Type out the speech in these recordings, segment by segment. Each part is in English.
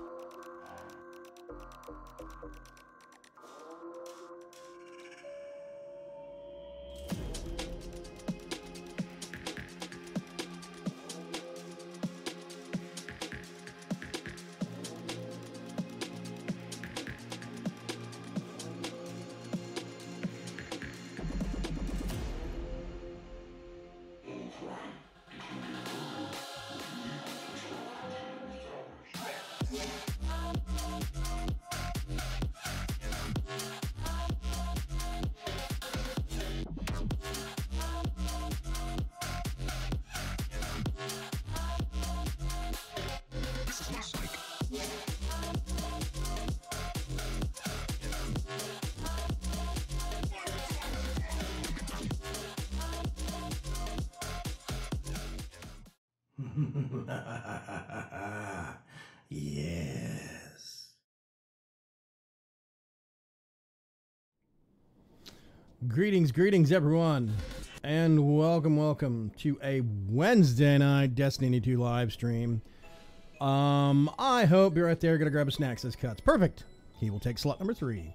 Thank you. yes. Greetings, greetings, everyone, and welcome, welcome to a Wednesday night Destiny 2 live stream. Um, I hope you're right there gonna grab a snack. Says cuts. Perfect. He will take slot number three.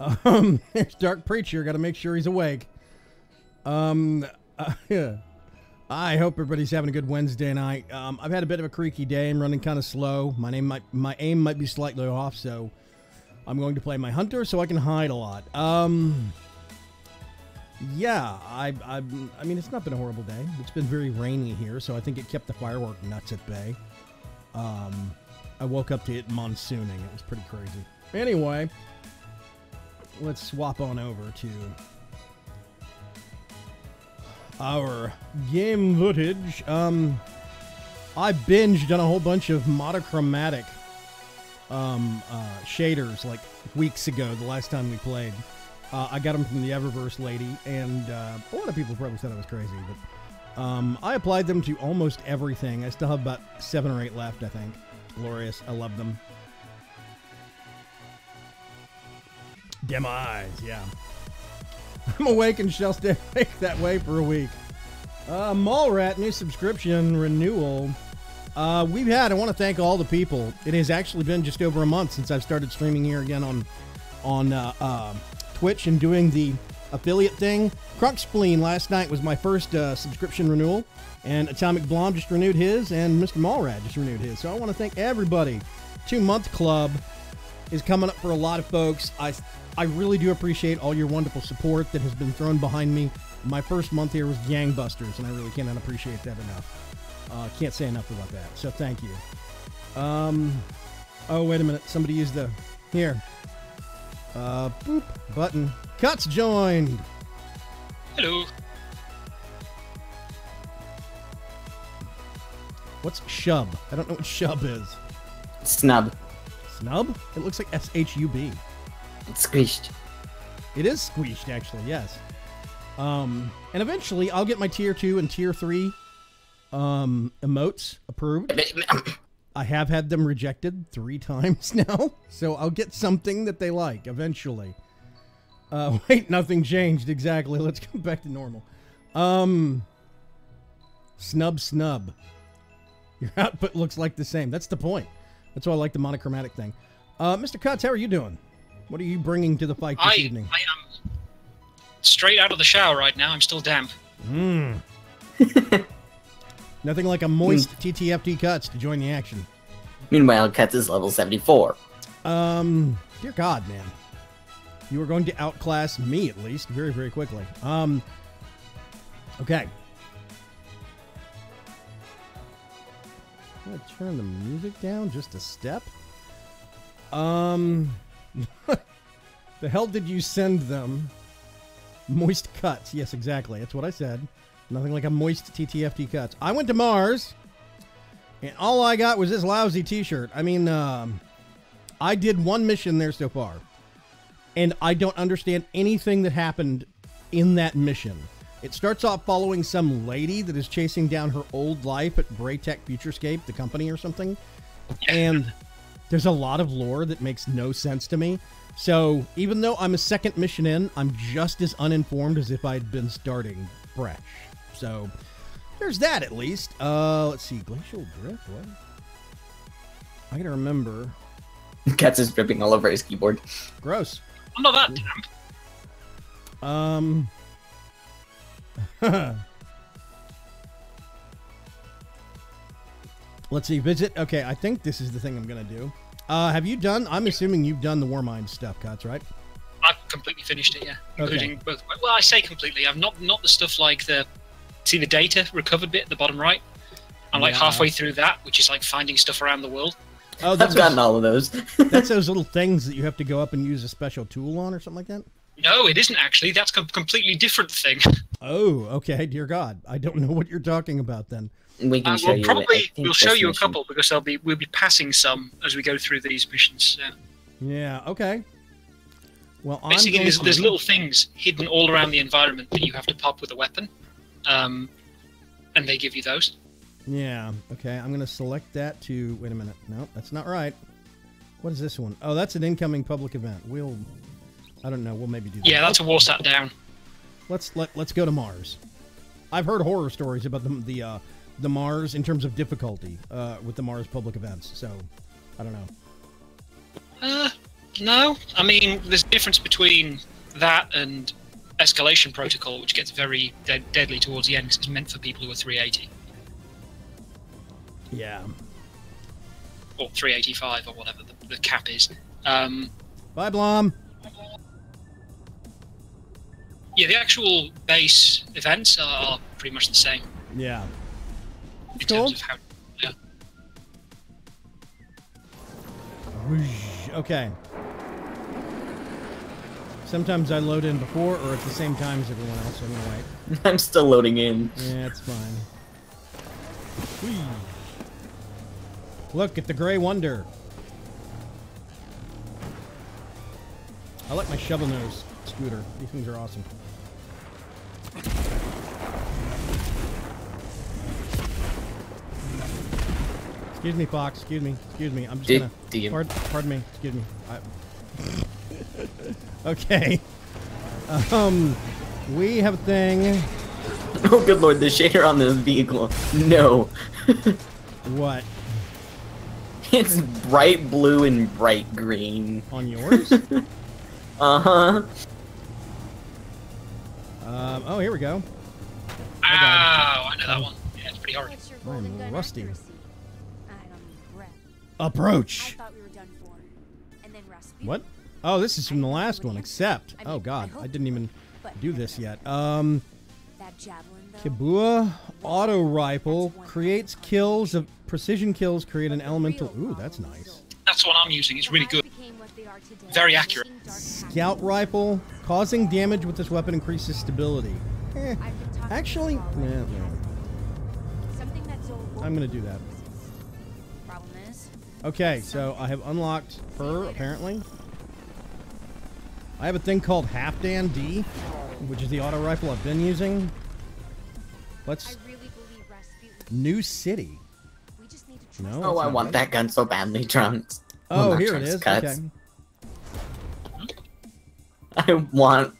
Um, there's Dark Preacher. Got to make sure he's awake. Um, uh, yeah. I hope everybody's having a good Wednesday night. Um, I've had a bit of a creaky day. I'm running kind of slow. My name might, my aim might be slightly off, so I'm going to play my hunter so I can hide a lot. Um, yeah, I, I, I mean, it's not been a horrible day. It's been very rainy here, so I think it kept the firework nuts at bay. Um, I woke up to it monsooning. It was pretty crazy. Anyway, let's swap on over to our game footage. Um, I binged on a whole bunch of monochromatic um, uh, shaders like weeks ago, the last time we played. Uh, I got them from the Eververse lady, and uh, a lot of people probably said I was crazy, but um, I applied them to almost everything. I still have about seven or eight left, I think. Glorious. I love them. Eyes, yeah. I'm awake and shall stay awake that way for a week. Uh, Mallrat, new subscription renewal. Uh, we've had, I want to thank all the people. It has actually been just over a month since I've started streaming here again on on uh, uh, Twitch and doing the affiliate thing. Crunk Spleen last night was my first uh, subscription renewal, and Atomic Blonde just renewed his, and Mr. Mallrat just renewed his. So I want to thank everybody. Two month club is coming up for a lot of folks. I I really do appreciate all your wonderful support that has been thrown behind me. My first month here was gangbusters, and I really cannot appreciate that enough. Uh, can't say enough about that. So thank you. Um, oh wait a minute, somebody used the here. Uh, boop button. Cuts joined. Hello. What's shub? I don't know what shub is. Snub. Snub? It looks like S H U B. It's squished. It is squeezed, actually. Yes. Um, and eventually, I'll get my tier two and tier three um, emotes approved. I have had them rejected three times now, so I'll get something that they like eventually. Uh, wait, nothing changed exactly. Let's go back to normal. Um, snub, snub. Your output looks like the same. That's the point. That's why I like the monochromatic thing. Uh, Mr. Cuts, how are you doing? What are you bringing to the fight this I, evening? I am straight out of the shower right now. I'm still damp. Mm. Nothing like a moist TTFT cuts to join the action. Meanwhile, Cuts is level 74. Um, dear God, man, you are going to outclass me at least very, very quickly. Um, okay. I'm gonna turn the music down just a step. Um, the hell did you send them? Moist cuts. Yes, exactly. That's what I said. Nothing like a moist TTFT cuts. I went to Mars, and all I got was this lousy T-shirt. I mean, um, I did one mission there so far, and I don't understand anything that happened in that mission. It starts off following some lady that is chasing down her old life at Braytech Futurescape, the company or something, and there's a lot of lore that makes no sense to me. So even though I'm a second mission in, I'm just as uninformed as if I'd been starting fresh. So there's that at least. Uh, let's see, glacial drift. What? I gotta remember. Katz is dripping all over his keyboard. Gross. I'm not that damp. Um. Let's see. Visit. Okay, I think this is the thing I'm gonna do. Uh, have you done? I'm assuming you've done the Warmind stuff, Cuts, right? I've completely finished it, yeah. Okay. Including both. Well, I say completely. I've not not the stuff like the see the data recovered bit at the bottom right. I'm like Yeah. halfway through that, which is like finding stuff around the world. Oh, that's I've gotten those, all of those. that's those little things that you have to go up and use a special tool on, or something like that. No, it isn't actually. That's a completely different thing. Oh, okay. Dear God, I don't know what you're talking about then. We can Uh, show we'll you. Probably think we'll show you a mission- couple because they'll be we'll be passing some as we go through these missions. Yeah. Yeah. Okay. Well, I'm Basically, going there's, to- there's little things hidden all around the environment that you have to pop with a weapon, um, and they give you those. Yeah. Okay. I'm going to select that to. Wait a minute. No, that's not right. What is this one? Oh, that's an incoming public event. We'll. I don't know. We'll maybe do that. Yeah, that's a war sat down. Let's let let's go to Mars. I've heard horror stories about the the uh, the Mars in terms of difficulty uh, with the Mars public events. So I don't know. Uh, no, I mean there's a difference between that and escalation protocol, which gets very de- deadly towards the end because it's meant for people who are 380 Yeah. or 385 or whatever the, the cap is. Um, Bye, Blom. yeah, the actual base events are, are pretty much the same Yeah. In Cool. terms of how. Yeah. Okay. Sometimes I load in before or at the same time as everyone else. So I'm gonna wait. I'm still loading in. Yeah, it's fine. Whee. Look at the Gray Wonder. I like my shovel nose scooter. These things are awesome. Excuse me, Fox. Excuse me. Excuse me. I'm just Do- gonna. do Pardon, pardon me. Excuse me. I... okay. Um, we have a thing. Oh, good lord, the shader on this vehicle. No. What it's bright blue and bright green. on yours? Uh huh. um, oh, here we go. Ow! I know that one. Yeah, it's pretty hard. What's your I'm rusty. accuracy? Approach. thought we were done for. And then Rasputin. What? Oh, this is from the last one. Except, oh god, I didn't even do this yet. Um, That javelin though. Kibua auto rifle creates kills of precision kills. Create an elemental. Ooh, that's nice. That's what I'm using. It's really good. became what they are today, Very accurate. Scout rifle causing damage with this weapon increases stability. Eh, I've been talking to actually, yeah, yeah. Something that Xol won't I'm gonna do that. Problem is, Okay, so I have unlocked her apparently. I have a thing called Halfdan D, which is the auto rifle I've been using. I Let's really. New City. We just need to trust No. Oh, I want right. that gun so badly, Trunks. Oh, not here it Trunks, is. Cuts. Okay. I want.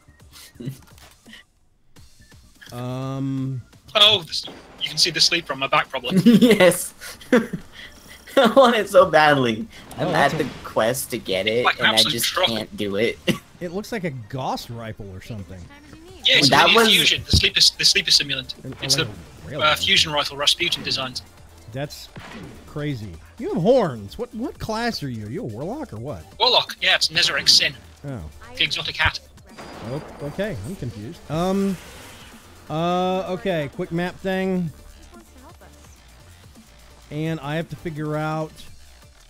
Um. Oh, this, you can see the sleeper from my back, probably. yes. I want it so badly. I'm Oh, at that's the quest to get it, Like and I just truck. can't do it. It looks like a Gauss rifle or something. As time as you need. Yeah, it's That that was- fusion. The sleeper, the sleeper simulant. And- It's oh, the like a uh, fusion rifle Rasputin designed. That's crazy. You have horns. What what class are you? Are you a warlock or what? Warlock. Yeah, it's Nezarec Sin, Oh. I the exotic hat. Oh, okay. I'm confused. Um. Uh. Okay. Quick map thing, and I have to figure out.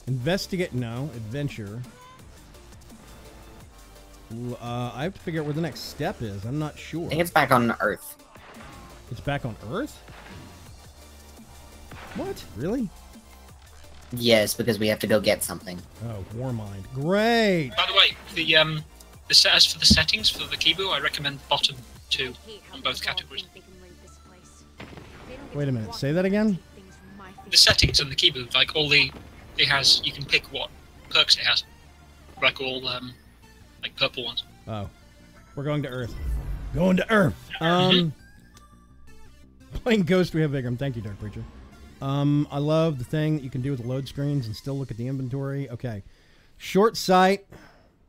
Investigate. No. Adventure. Uh, I have to figure out where the next step is. I'm not sure. I think it's back on Earth. It's back on Earth. What? Really? Yes, because we have to go get something. Oh, Warmind. Great. By the way, the um, the set as for the settings for the Kibu, I recommend bottom two I hate how on both categories. think they can raid this place. They don't get Wait a minute, say that again? The settings on the keyboard, like all the, it has. You can pick what perks it has, like all um, like purple ones. Oh, we're going to Earth. Going to Earth. Um, playing Ghost we have Vaygrim. Thank you, Dark Preacher. Um, I love the thing that you can do with the load screens and still look at the inventory. Okay, Short sight,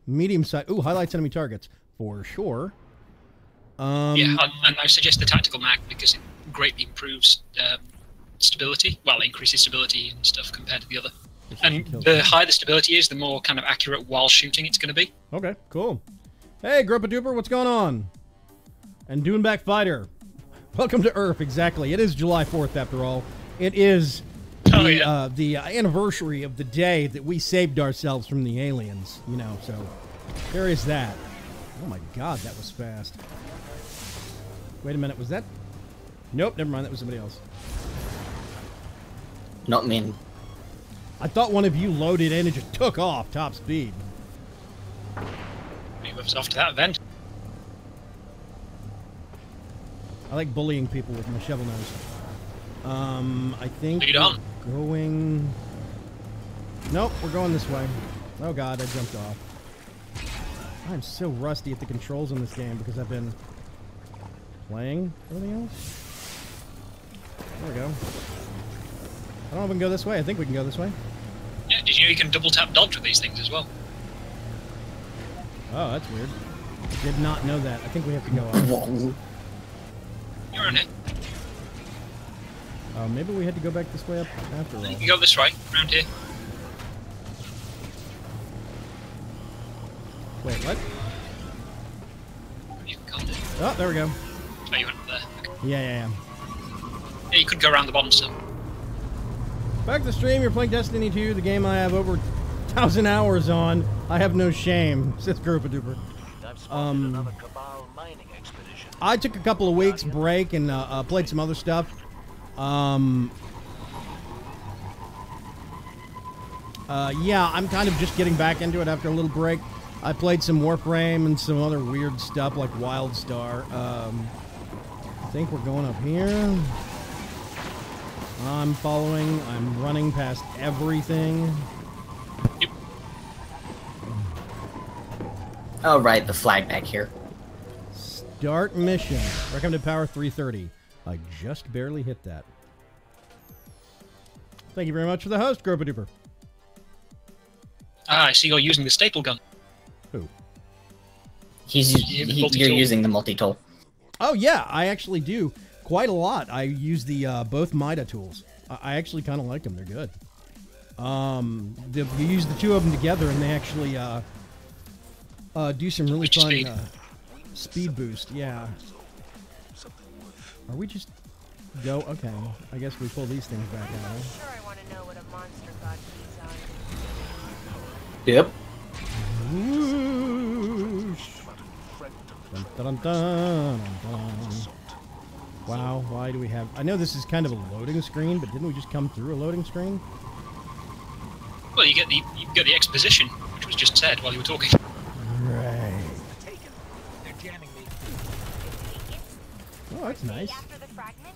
medium sight. Ooh, highlights enemy targets for sure. Um, yeah, and, and I suggest the tactical mag because it greatly improves um, stability. Well, increases stability and stuff compared to the other. And the higher the stability is, the more kind of accurate while shooting it's going to be. Okay, cool. Hey, Grupa Duper, what's going on? And Dune Back Fighter. Welcome to Earth, exactly. It is July 4th, after all. It is the, Oh, yeah. uh, the anniversary of the day that we saved ourselves from the aliens, you know, so there is that. Oh my god, that was fast. Wait a minute, was that? Nope, never mind, that was somebody else. Not me. I thought one of you loaded in and just took off top speed. Maybe it was after that event. I like bullying people with my shovel nose. Um, I think Lead on. we're going. Nope, we're going this way. Oh god, I jumped off. I'm so rusty at the controls in this game because I've been playing everything else. There we go. I don't know if we can go this way. I think we can go this way. Yeah, did you know you can double tap dodge with these things as well? Oh, that's weird. I Did not know that. I think we have to go up. You're on it. Oh, maybe we had to go back this way up after all. You can go this way, around here. Wait, what? You can go there. Oh, there we go. Oh, you went up there. Okay. Yeah, yeah, yeah. Yeah, you could go around the bottom still. Back to the stream, you're playing Destiny 2, the game I have over a thousand hours on. I have no shame, says Grupa Duper. Um, I took a couple of weeks break and uh, uh, played some other stuff. Um, uh, yeah, I'm kind of just getting back into it after a little break. I played some Warframe and some other weird stuff like WildStar. Um, I think we're going up here. I'm following. I'm running past everything. Yep. Oh, right, the flag back here. Start mission. Recommended power 330. I just barely hit that. Thank you very much for the host, Gropa Duper. Ah, I see you're using the staple gun. Who? He's Yeah, he, you're using the multi-tool. Oh yeah, I actually do quite a lot. I use the uh, both Mida tools. I, I actually kind of like them. They're good. Um, the, you use the two of them together, and they actually uh, uh, do some really Which fun speed? Uh, speed boost. Yeah. Are we just go? Okay, I guess we pull these things back out. Sure, I want to know what a monster god keys on. Yep. Whoosh. Dun, dun, dun, dun, dun. Wow, why do we have... I know this is kind of a loading screen, but didn't we just come through a loading screen? Well, you get the you get the exposition, which was just said while you were talking. Right. They're jamming me. Oh, that's nice. After the fragment?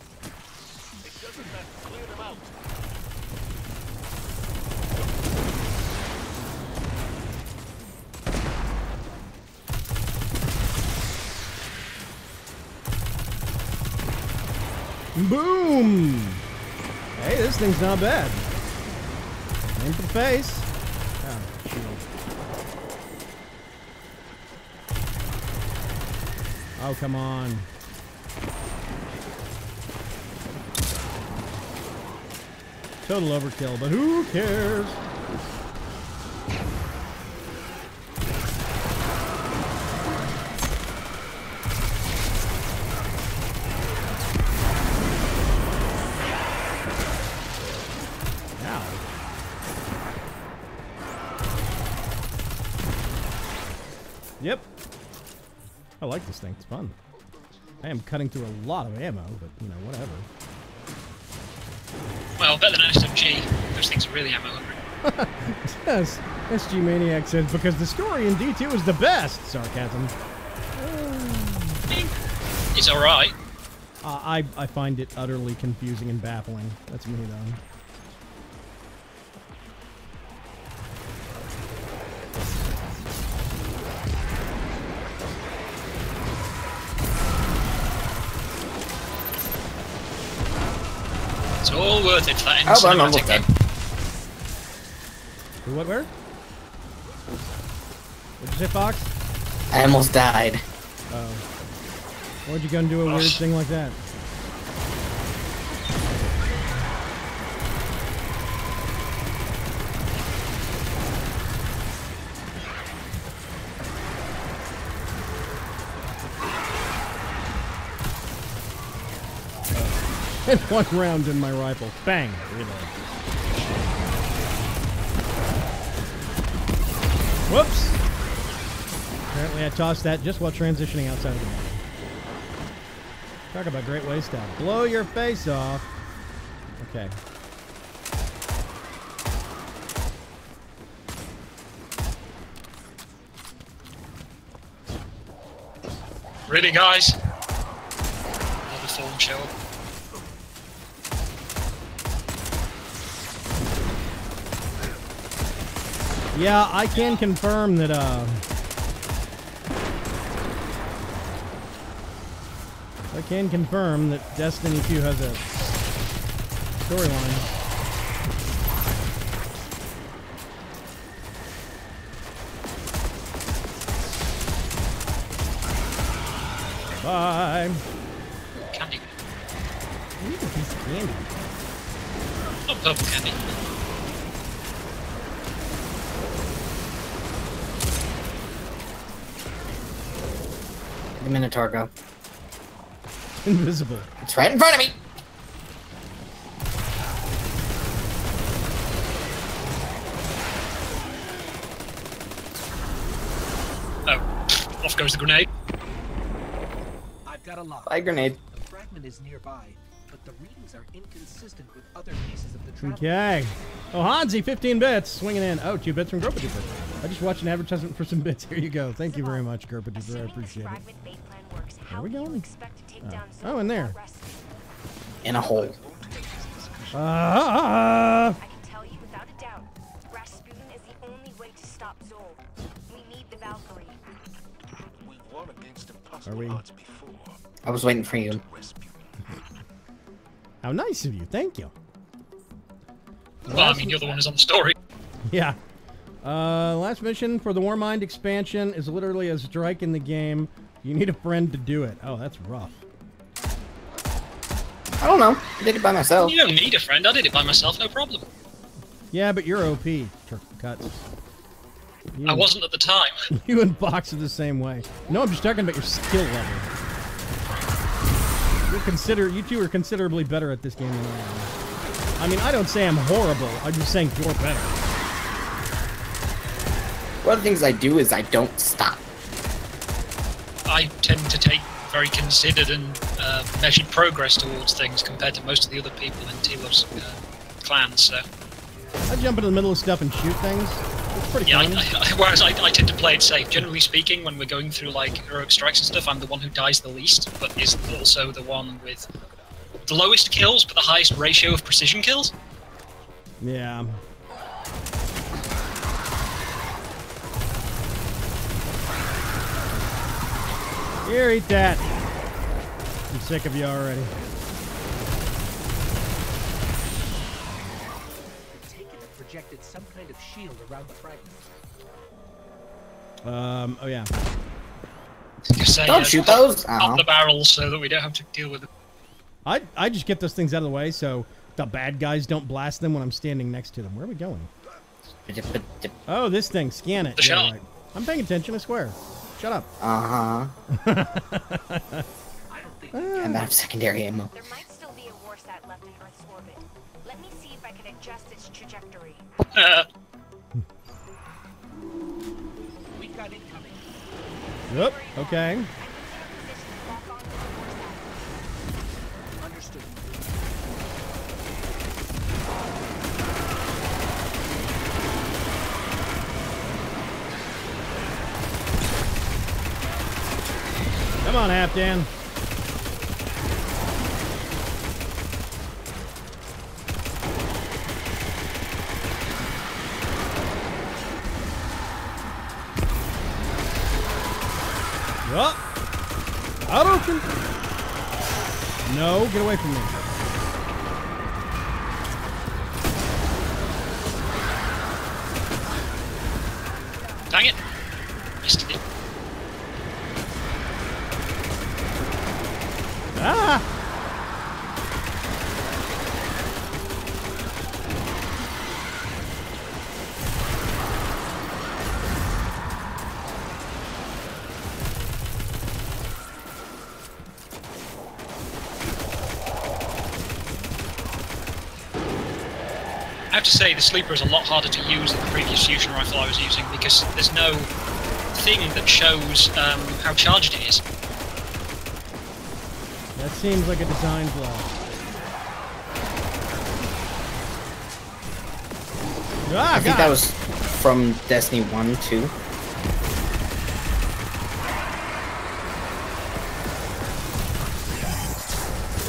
Boom! Hey, this thing's not bad. Aim for the face. Ah, shield. Oh, come on. Total overkill, but who cares? I like this thing. It's fun. I am cutting through a lot of ammo, but you know, whatever. Well, better than an SMG. Those things are really ammo hungry. Yes, SG Maniac says because the story in D2 is the best. Sarcasm. It's all right. Uh, I I find it utterly confusing and baffling. That's me though. It's all worth it for that Oh, well, I'm cinematic almost game. dead. Who, what, where? What'd you say, Fox? I almost died. Oh. Why'd you go and do a weird thing like that? And one round in my rifle. Bang. Reload. Whoops. Apparently I tossed that just while transitioning outside of the map. Talk about great waste out. Blow your face off. Okay. Ready, guys? Yeah, I can confirm that, uh... I can confirm that Destiny 2 has a storyline. Bye. Candy. Ooh, piece of candy. Not purple candy. The Minotaur go. Invisible. It's right in front of me. Oh, off goes the grenade. I've got a lock. Fly grenade. The fragment is nearby, but the readings are inconsistent with other pieces of the travel. Okay. Oh, Hansi, 15 bits, swinging in. Oh, two bits from Gerpa Duper. I just watched an advertisement for some bits. Here you go. Thank you very much, Gerpa Duper. I Assuming this appreciate it. fragment bait plan works, how we do you going? expect to take Oh. down Oh, in there. In a hole. Ah! I can tell you without a doubt, Rasputin is the only way to stop Xol. We need the Valkyrie. We won against Are impossible we- odds before. I was waiting for you. Rasputin. How nice of you. Thank you. Well, I mean, you're the one who's on the story. Yeah. Uh, last mission for the Warmind expansion is literally a strike in the game. You need a friend to do it. Oh, that's rough. I don't know. I did it by myself. You don't need a friend. I did it by myself, no problem. Yeah, but you're OP, Turk Cuts. You, I wasn't at the time. You and Box are the same way. No, I'm just talking about your skill level. You're consider you two are considerably better at this game than I am. I mean, I don't say I'm horrible. I'm just saying you're better. One of the things I do is I don't stop. I tend to take very considered and uh, measured progress towards things compared to most of the other people in Tilo's uh, clan. So, I jump into the middle of stuff and shoot things. It's pretty yeah. I. I, whereas I, I tend to play it safe. Generally speaking, when we're going through like heroic strikes and stuff, I'm the one who dies the least, but is also the one with the lowest kills but the highest ratio of precision kills. Yeah. Here, eat that. I'm sick of you already. Taken projected some kind of shield around the fragment. Um, oh yeah. Just say, Don't uh, shoot those. Pop Uh-huh. the barrels so that we don't have to deal with it. I, I just get those things out of the way so the bad guys don't blast them when I'm standing next to them. Where are we going? Oh, this thing. Scan it. The Yeah, right. I'm paying attention, I swear. Shut up. Uh huh. I don't think And I have secondary ammo. There might still be a warsat left in Earth's orbit. Let me see if I can adjust its trajectory. Uh, we've got incoming. Yep. Okay. Come on, Afghan. The sleeper is a lot harder to use than the previous fusion rifle I was using because there's no thing that shows um, how charged it is. That seems like a design flaw. Ah, I think that was from Destiny 1 too.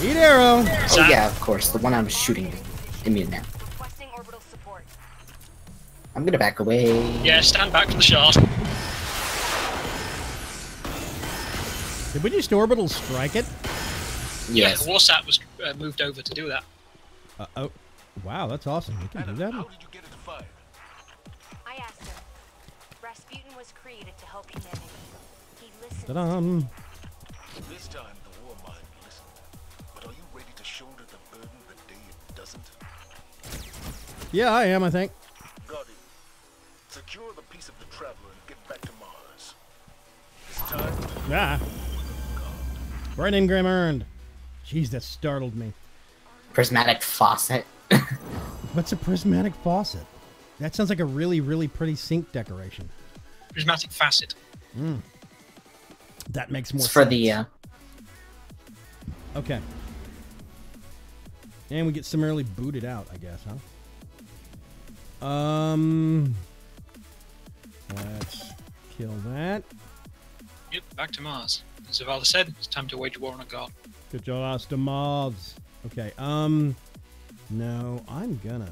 Eat arrow. Oh yeah, of course, the one I'm shooting immune now. Requesting orbital support. I'm gonna back away. Yeah, stand back from the shard. Did we just orbital strike it? Yes. Yeah, Warsat was uh, moved over to do that. Uh, oh, wow, that's awesome. You can do that. How did you get it to fire? I asked him. Rasputin was created to help humanity. He listened. Ta-dum. This time the war mind listened. But are you ready to shoulder the burden the day it doesn't? Yeah, I am. I think. Right engram earned. Jeez, that startled me. Prismatic faucet. What's a prismatic faucet? That sounds like a really, really pretty sink decoration. Prismatic facet. That makes more It's for sense. the uh, Okay. And we get summarily booted out, I guess, huh? Um. Let's kill that. Yep, back to Mars. As Zavala said, it's time to wage war on a god. Good job, Asta Moths. Okay, um. No, I'm gonna.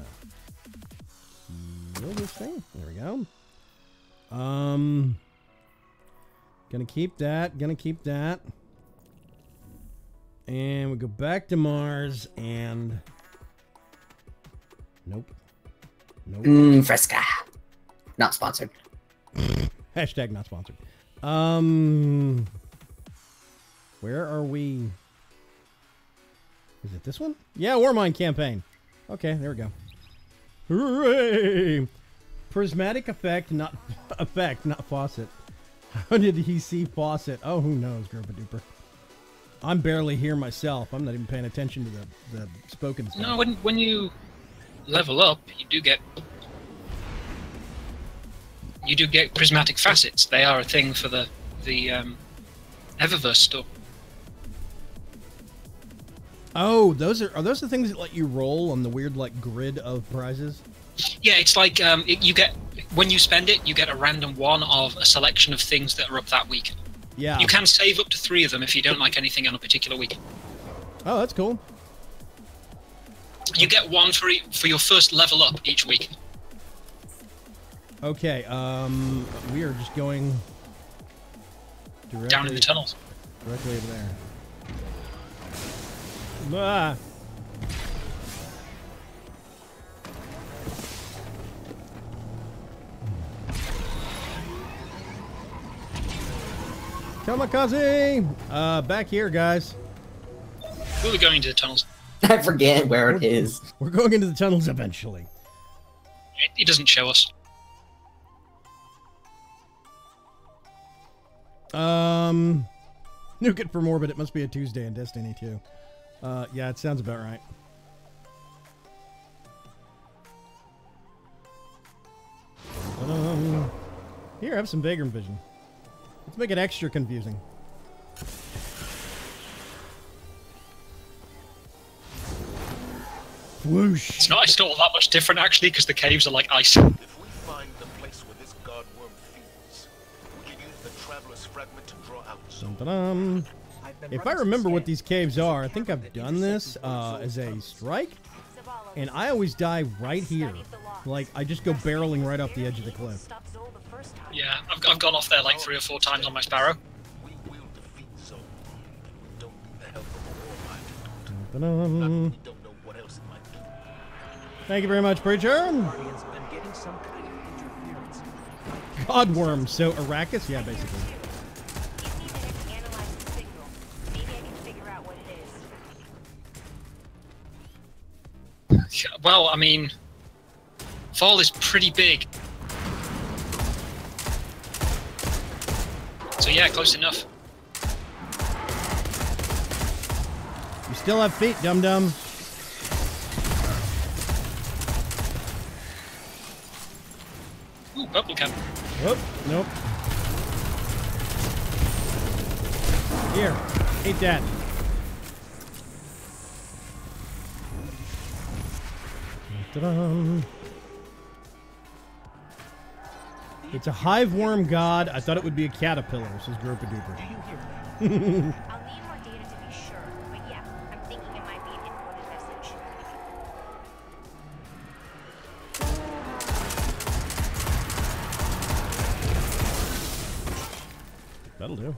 Kill this thing. There we go. Um. Gonna keep that. Gonna keep that. And we go back to Mars and. Nope. Nope. mm, Fresca. Not sponsored. Hashtag not sponsored. Um, where are we? Is it this one? Yeah, Warmind campaign. Okay, there we go. Hooray! Prismatic effect, not effect, not faucet. How did he see faucet? Oh, who knows, Gropa Duper. I'm barely here myself. I'm not even paying attention to the, the spoken stuff. No, when when you level up, you do get you do get prismatic facets. They are a thing for the the um, Eververse store. Oh, those are are those the things that let you roll on the weird like grid of prizes? Yeah, it's like um, it, you get when you spend it, you get a random one of a selection of things that are up that week. Yeah. You can save up to three of them if you don't like anything on a particular week. Oh, that's cool. You get one for e- for your first level up each week. Okay, um, we are just going directly, Down in the tunnels. directly over there. Ah. Kamikaze! Uh, back here, guys. We'll be going into the tunnels. I forget where it is. We're going into the tunnels eventually. It, it doesn't show us. Um, nuke it from orbit. It must be a Tuesday in Destiny 2. Uh, yeah, it sounds about right. Um, here, have some Vagrant Vision. Let's make it extra confusing. Whoosh. It's not. It's not all that much different actually, because the caves are like ice. if we find the place where this god worm feeds, we can use the Traveler's fragment to draw out Xol. Dun-dun-dun. I've been If I remember what these caves are, I think I've done this uh, as a strike, and I always die right here. Like, I just go barreling right off the edge of the cliff. Stop Xol the first time. Yeah, I've, I've gone off there like three or four times on my Sparrow. We will defeat Xol. We don't need the help of a war mind to do it. Dun-dun. We don't know what else it might do. Thank you very much, Preacher. Guardians, I'm getting some kind of interference. Godworm, so Arrakis? Yeah, basically. Well, I mean, Fall is pretty big. So yeah, close enough. You still have feet, dum dum. Ooh, bubble cap. Whoop, nope. Here, eat that. It's a hive worm god. I thought it would be a caterpillar, says Gropa Duper. Do you hear that? I'll need more data to be sure, but yeah, I'm thinking it might be an encoded message. That'll do.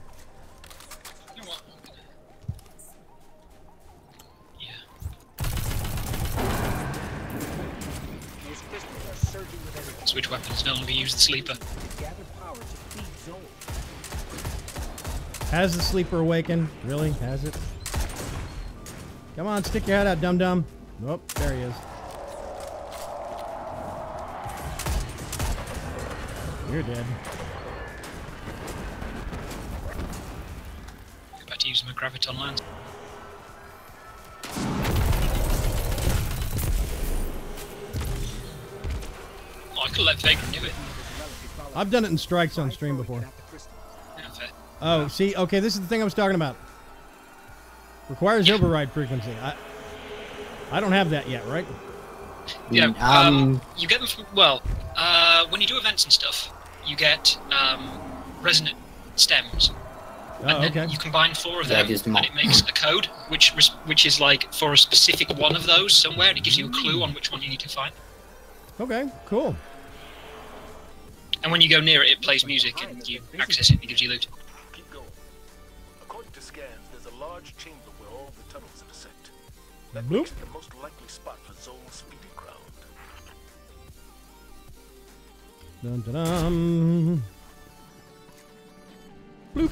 Switch weapons no longer use the sleeper. Gather power to feed Xol. Has the sleeper awakened? Really? Has it? Come on, stick your head out, dum dum. Oh, there he is. You're dead. Back to using my graviton lance. I could let Vaygrim do it. I've done it in strikes on stream before. At the crystal. Yeah, fair. Oh, see, okay, this is the thing I was talking about. Requires override frequency. I, I don't have that yet, right? Yeah, Mm, um, um, you get them from, well, uh, when you do events and stuff, you get um, resonant stems. Oh, and then okay. you combine four of them, just and it makes a code, which which is like for a specific one of those somewhere, and it gives you a clue on which one you need to find. Okay, cool. And when you go near it, it plays music, and you access it, and it gives you loot. Keep going. According to scans, there's a large chamber where all the tunnels intersect. That Bloop. makes it the most likely spot for Xol's feeding ground. Dun, dun, dun. Bloop.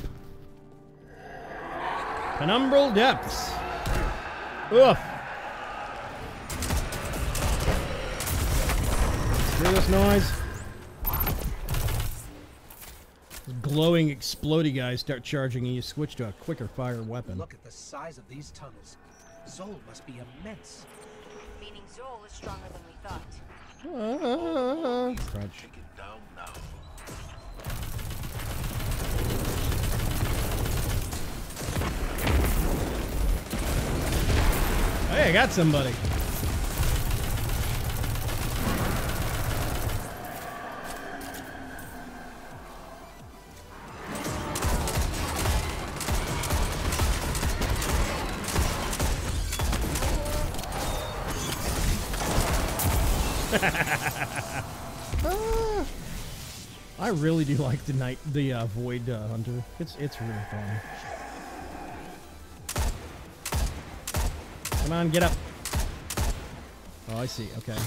Penumbral depths. Ugh. Hear this noise? This glowing, explodey guys start charging, and you switch to a quicker fire weapon. Look at the size of these tunnels. Xol must be immense. Meaning Xol is stronger than we thought. Ah, crunch. Take it down now. Hey, I got somebody. Ah, I really do like the night, the uh, void uh, hunter. It's it's really fun. Come on, get up. Oh, I see. Okay.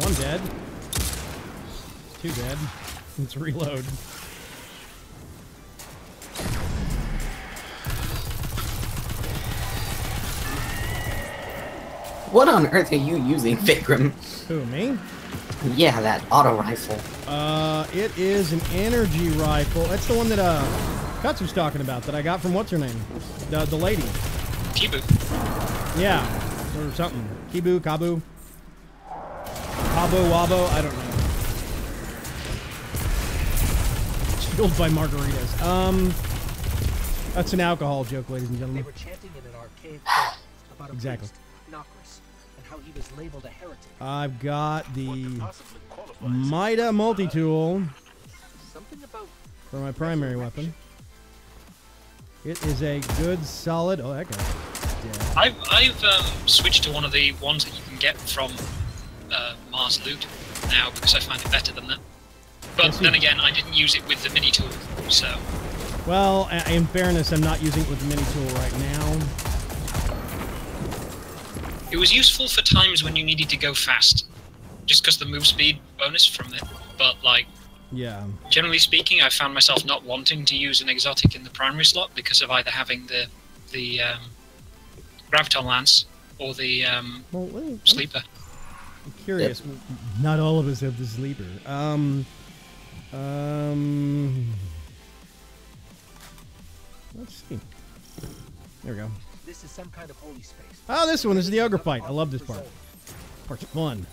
One dead. Two dead. Let's reload. What on earth are you using, Vaygrim? Who, me? Yeah, that auto rifle. Uh, it is an energy rifle. That's the one that, uh, Katsu's talking about that I got from what's her name? The, the lady. Kibu. Yeah. Or something. Kibu, Kabu. Cabo, Wabo, I don't know. Fueled by margaritas. Um, that's an alcohol joke, ladies and They gentlemen. were chanting in an arcade about a Exactly. priest, Nokris, and how he was labeled a heretic. I've got the possibly qualify as Mida multi-tool Something about for my primary weapon. It is a good, solid... Oh, that guy. I've I've um, switched to one of the ones that you can get from uh, Mars loot now because I find it better than that. But Yes, then again, I didn't use it with the mini tool, so Well, in fairness, I'm not using it with the mini tool right now. It was useful for times when you needed to go fast, just because the move speed bonus from it. But like Yeah. generally speaking, I found myself not wanting to use an exotic in the primary slot because of either having the the um, graviton lance or the um, Well, let me- sleeper. I'm curious. Not all of us have the sleeper. Um. Um. Let's see. There we go. this is some kind of holy space. Oh, this one. This is the ogre fight. I love this part. Part's fun.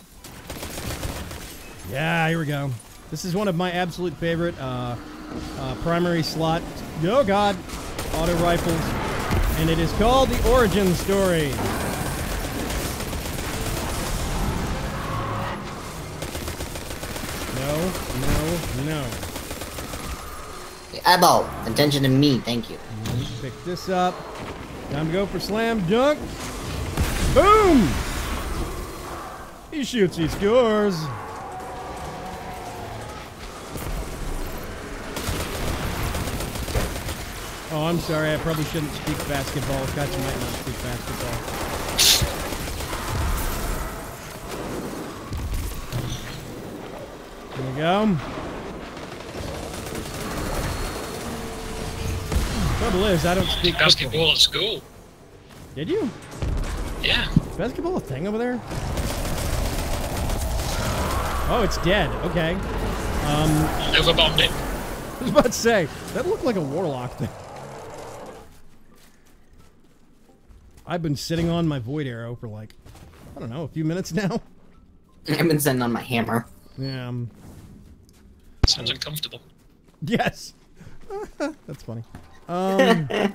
Yeah, here we go. This is one of my absolute favorite uh, uh, primary slot. Oh God, auto rifles, and it is called the Origin Story. No, no, no. Eyeball, attention to me, thank you. Pick this up. Time to go for slam dunk. Boom! He shoots, he scores. Oh, I'm sorry. I probably shouldn't speak basketball. Gotcha might not speak basketball. There we go. Trouble is, I don't speak football. Basketball at school. Did you? Yeah. Basketball a thing over there? Oh, it's dead. Okay. Um, Overbombed it. I was about to say, that looked like a warlock thing. I've been sitting on my void arrow for like, I don't know, a few minutes now. I've been sitting on my hammer. Yeah. Um, Sounds uncomfortable. yes. That's funny. Um,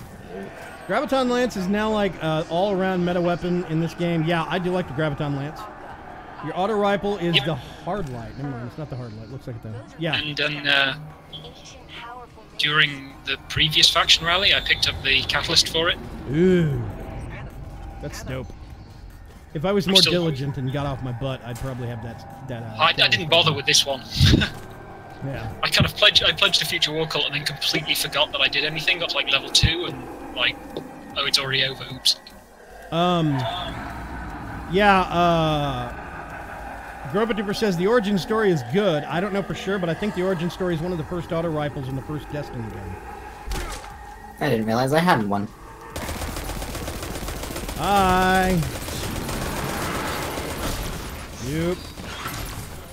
Graviton Lance is now like uh, all around meta weapon in this game. Yeah, I do like the Graviton Lance. Your auto rifle is Yep. the hard light. Never mind, it's not the hard light. Looks like it though. Yeah. And then uh, during the previous faction rally, I picked up the catalyst for it. Ooh. That's dope. If I was I'm more still- diligent and got off my butt, I'd probably have that. that uh, I, I didn't bother with this one. Yeah. I kind of pledged I pledged a future war cult and then completely forgot that I did anything. Got to like level two and like, oh, it's already over. Oops. Um. Yeah. Uh. Grobaduper says the origin story is good. I don't know for sure, but I think the origin story is one of the first auto rifles in the first Destiny game. I didn't realize I had one. Hi. Yep.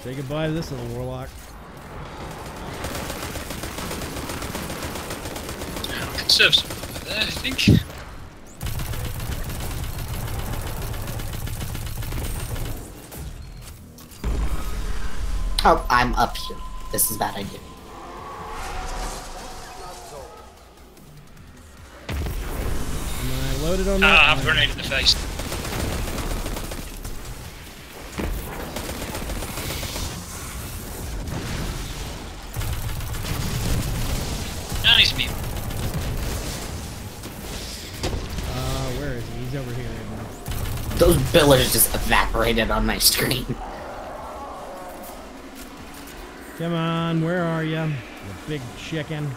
Say goodbye to this little warlock. I serve some over there, I think. Oh, I'm up here. This is a bad idea. Am I loaded on that? Ah, I've grenade in the face. Ah, he's He's over here. Those pillars just evaporated on my screen. Come on, where are you? You big chicken.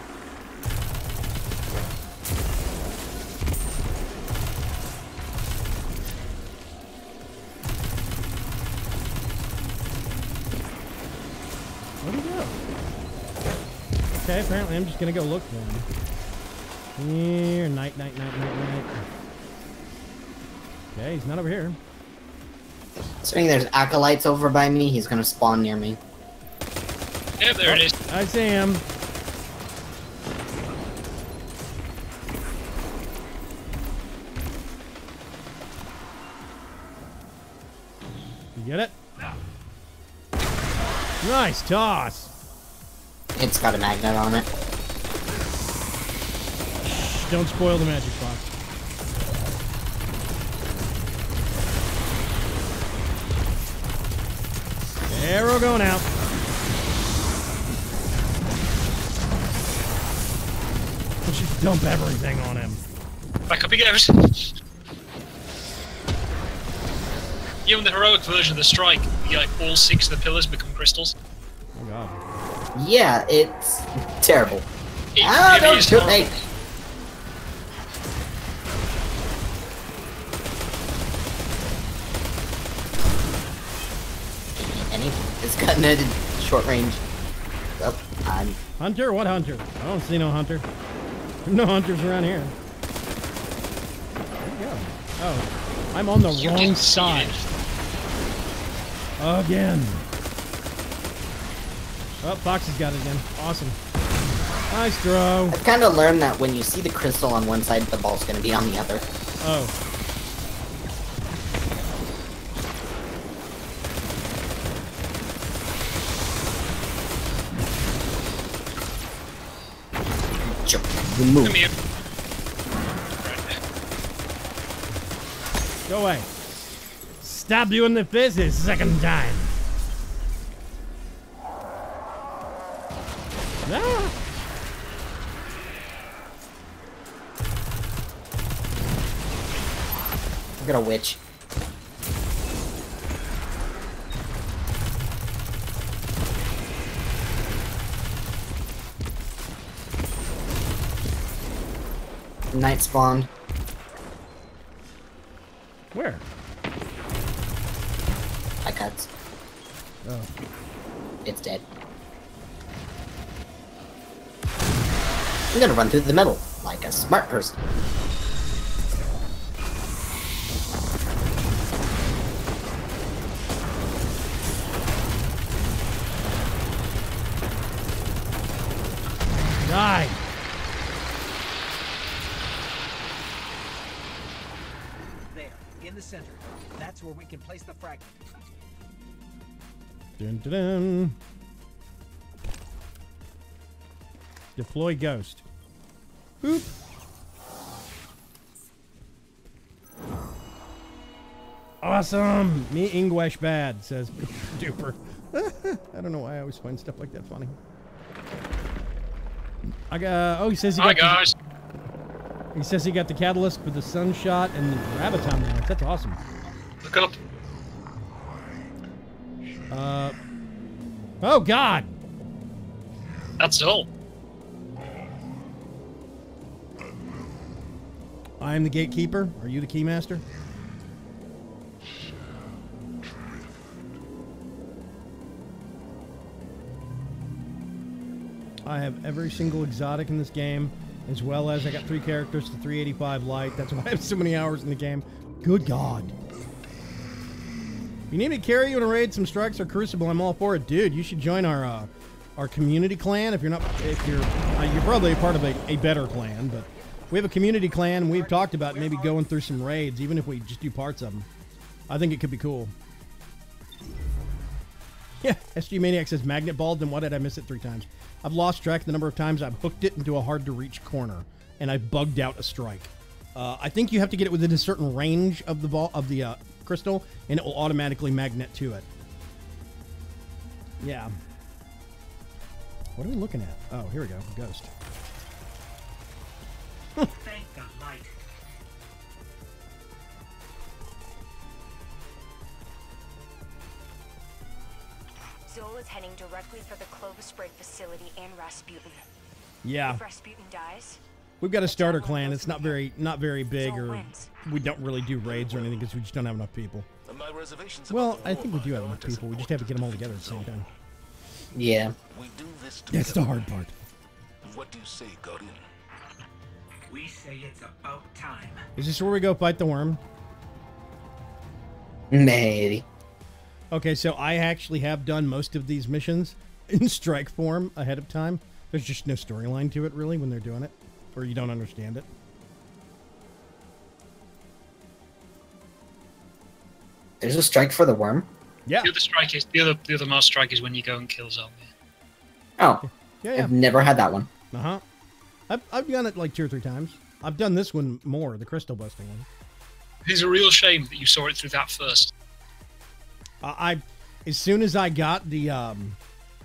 Okay, apparently I'm just gonna go look for him. Here, night, night, night, night, night. Okay, he's not over here. Assuming there's acolytes over by me, he's gonna spawn near me. Yeah, there it is. I see him. You get it? Nice toss. It's got a magnet on it. Shh, Don't spoil the magic Arrow going out. Let's just dump everything on him. Back up he goes. You and the heroic version of the strike, you like all six of the pillars become crystals. Oh god. Yeah, it's terrible. It Ah, really don't is shoot horrible. me! Any? It's cutting it in short range. Oh, I'm Hunter? What hunter? I don't see no hunter. No hunters around here. Where'd go? Oh, I'm on the You wrong side. Again. Oh, Fox has got it again. Awesome. Nice throw. I've kind of learned that when you see the crystal on one side, the ball's gonna be on the other. Oh. Gotcha. You move. Come here. Right. Go away. Stab you in the business second time. Ah. I got a witch. Night spawned. Where? I cuts. Oh. It's dead. I'm gonna run through the middle, like a smart person. Deploy ghost. Boop. Awesome. Me English bad, says Duper. I don't know why I always find stuff like that funny. I got. Oh, he says he Hi got. guys. The, he says he got the catalyst for the sunshot and the graviton now. That's awesome. Look up. Uh. Oh God. That's all. I am the gatekeeper. Are you the keymaster? I have every single exotic in this game, as well as I got three characters to 385 light. That's why I have so many hours in the game. Good God. You need me to carry you in a raid, some strikes or crucible, I'm all for it, dude. You should join our uh, our community clan. If you're not, if you're, uh, you're probably a part of a, a better clan, but we have a community clan. We've talked about maybe going through some raids, even if we just do parts of them. I think it could be cool. Yeah, SG Maniac says magnet ball. Then why did I miss it three times? I've lost track of the number of times I've hooked it into a hard to reach corner, and I bugged out a strike. Uh, I think you have to get it within a certain range of the ball of the uh, crystal, and it will automatically magnet to it. Yeah. What are we looking at? Oh, here we go. Ghost. Thank the light. Xol is heading directly for the Clovis Bray facility and Rasputin. Yeah. If Rasputin dies, We've got a starter clan. It's not very not very big, or we don't really do raids or anything because we just don't have enough people. And my reservations Well, I think we do have enough people. We just have to get them all together at the same time. Yeah. as We do this That's the hard part. What do you say, Guardian? We say it's about time. Is this where we go fight the worm? Maybe. Okay, so I actually have done most of these missions in strike form ahead of time. There's just no storyline to it really when they're doing it, or you don't understand it. There's a strike for the worm. Yeah, The other strike is the other the other Mars strike is when you go and kill zombie. Oh, yeah, yeah. I've never had that one. Uh huh. I've I've done it like two or three times. I've done this one more, the crystal busting one. It's a real shame that you saw it through that first. I, I as soon as I got the um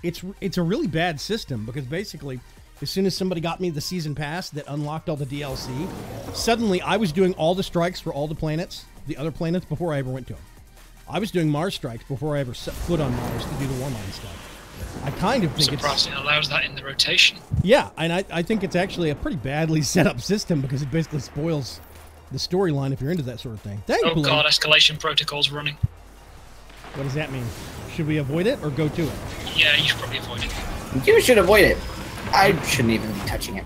it's it's a really bad system because basically as soon as somebody got me the season pass that unlocked all the DLC, suddenly I was doing all the strikes for all the planets, the other planets before I ever went to them. I was doing Mars strikes before I ever set foot on Mars to do the Warmind stuff. I kind of I'm think it's surprised it allows that in the rotation. yeah, and I, I think it's actually a pretty badly set up system because it basically spoils the storyline if you're into that sort of thing. Oh Thankfully, god, escalation protocol's running. what does that mean? Should we avoid it or go to it? Yeah, you should probably avoid it. You should avoid it. I shouldn't even be touching it.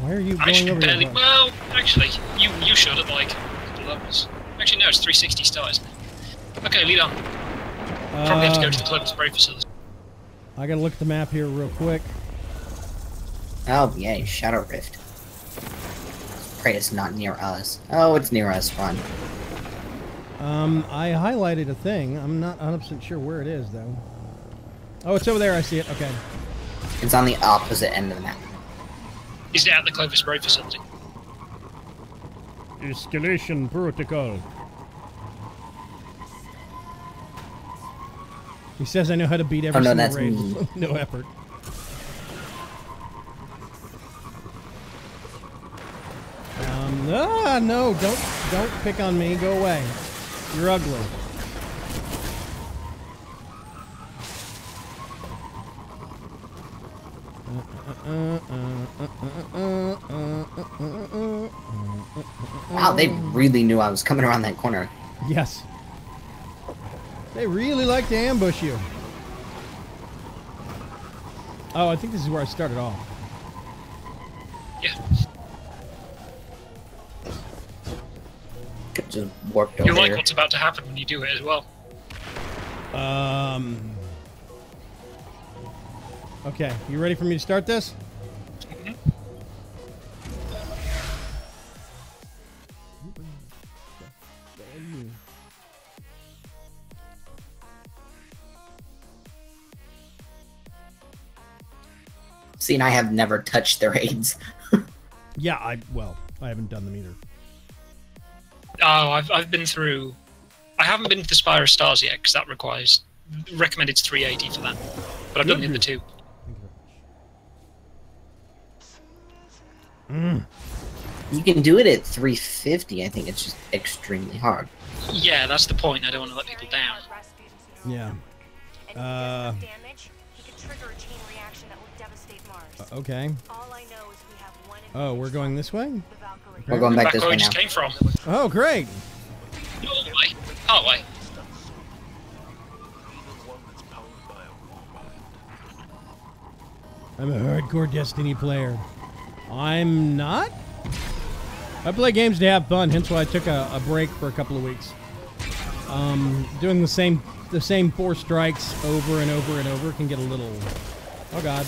Why are you I going should over barely. Well, actually, you you should at like a couple levels. Actually, no, it's 360 stars. Okay, lead on. Probably have to go to the Uh, Clovis Bray facility. I gotta look at the map here real quick. Oh, yay, Shadow Rift. Pray it's not near us. Oh, it's near us, run. Um, I highlighted a thing. I'm not 100% sure where it is, though. Oh, it's over there. I see it. Okay. It's on the opposite end of the map. Is it at the Clovis Bray facility? Escalation protocol. He says I know how to beat every Oh, no, single that's raid me. no effort. Um, ah, no, don't, don't pick on me. Go away. You're ugly. Wow, they really knew I was coming around that corner. Yes. They really like to ambush you. Oh, I think this is where I started off. Yeah. Just warped over You'll like here. what's about to happen when you do it as well. Um. Okay, you ready for me to start this? See, and I have never touched their aids. Yeah, I well, I haven't done them either. Oh, I've, I've been through. I haven't been to the Spire of Stars yet because that requires recommended 380 for that. But I've done the other two. You can do it at 350. I think it's just extremely hard. Yeah, that's the point. I don't want to let people down. Yeah. Uh, Okay. All I know is we have one Oh, we're going this way? the We're going back Back this way we now. just came from. Oh, great. No way. Oh way. One that's powered by a warbot. I'm a hardcore Destiny player. I'm not? I play games to have fun, hence why I took a, a break for a couple of weeks. Um, doing the same the same four strikes over and over and over can get a little Oh god.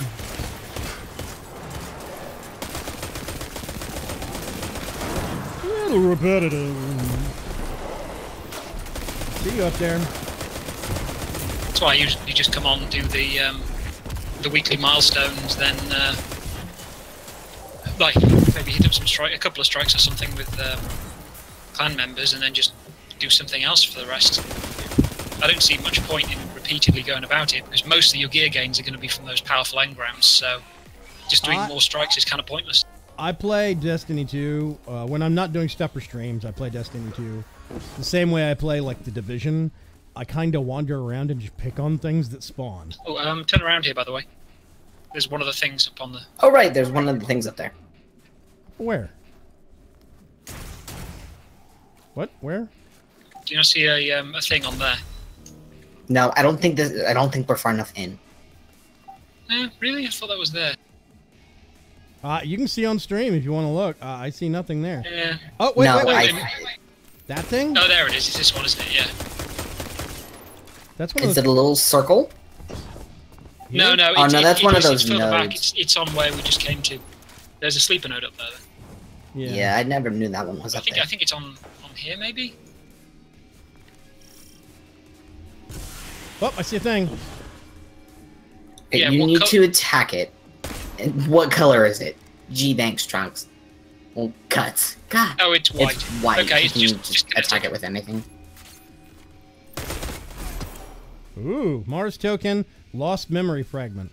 Little repetitive. See you up there. That's why I usually just come on and do the um, the weekly milestones, then uh, like maybe hit up some strike, a couple of strikes or something with um, clan members, and then just do something else for the rest. I don't see much point in repeatedly going about it because most of your gear gains are going to be from those powerful engrams. So just doing I- more strikes is kind of pointless. I play Destiny 2 uh, when I'm not doing stuff for streams. I play Destiny 2 the same way I play like the Division. I kind of wander around and just pick on things that spawn. Oh, um, turn around here, by the way. There's one of the things up on the. Oh, right. There's one of the things up there. Where? What? Where? Do you not see a um, a thing on there? No, I don't think this. I don't think we're far enough in. Eh, really? I thought that was there. Uh, you can see on stream if you want to look. Uh, I see nothing there. Yeah. Oh wait, no, wait, wait! I. That thing? Oh, there it is. It's this one, isn't it? Yeah. That's one of Is it a little circle? No, no. Oh, no, that's it- one of those It's further back. nodes. It's, it's on where we just came to. There's a sleeper node up there. Yeah. Yeah. I never knew that one was I up think there. I think it's on on here maybe. Oh, I see a thing. Yeah, you need col- to attack it. And what color is it? G Banks trunks. Well, cuts. God. Oh, it's white. It's white. Okay, you can just, just, just attack it with anything. Ooh, Mars token, lost memory fragment.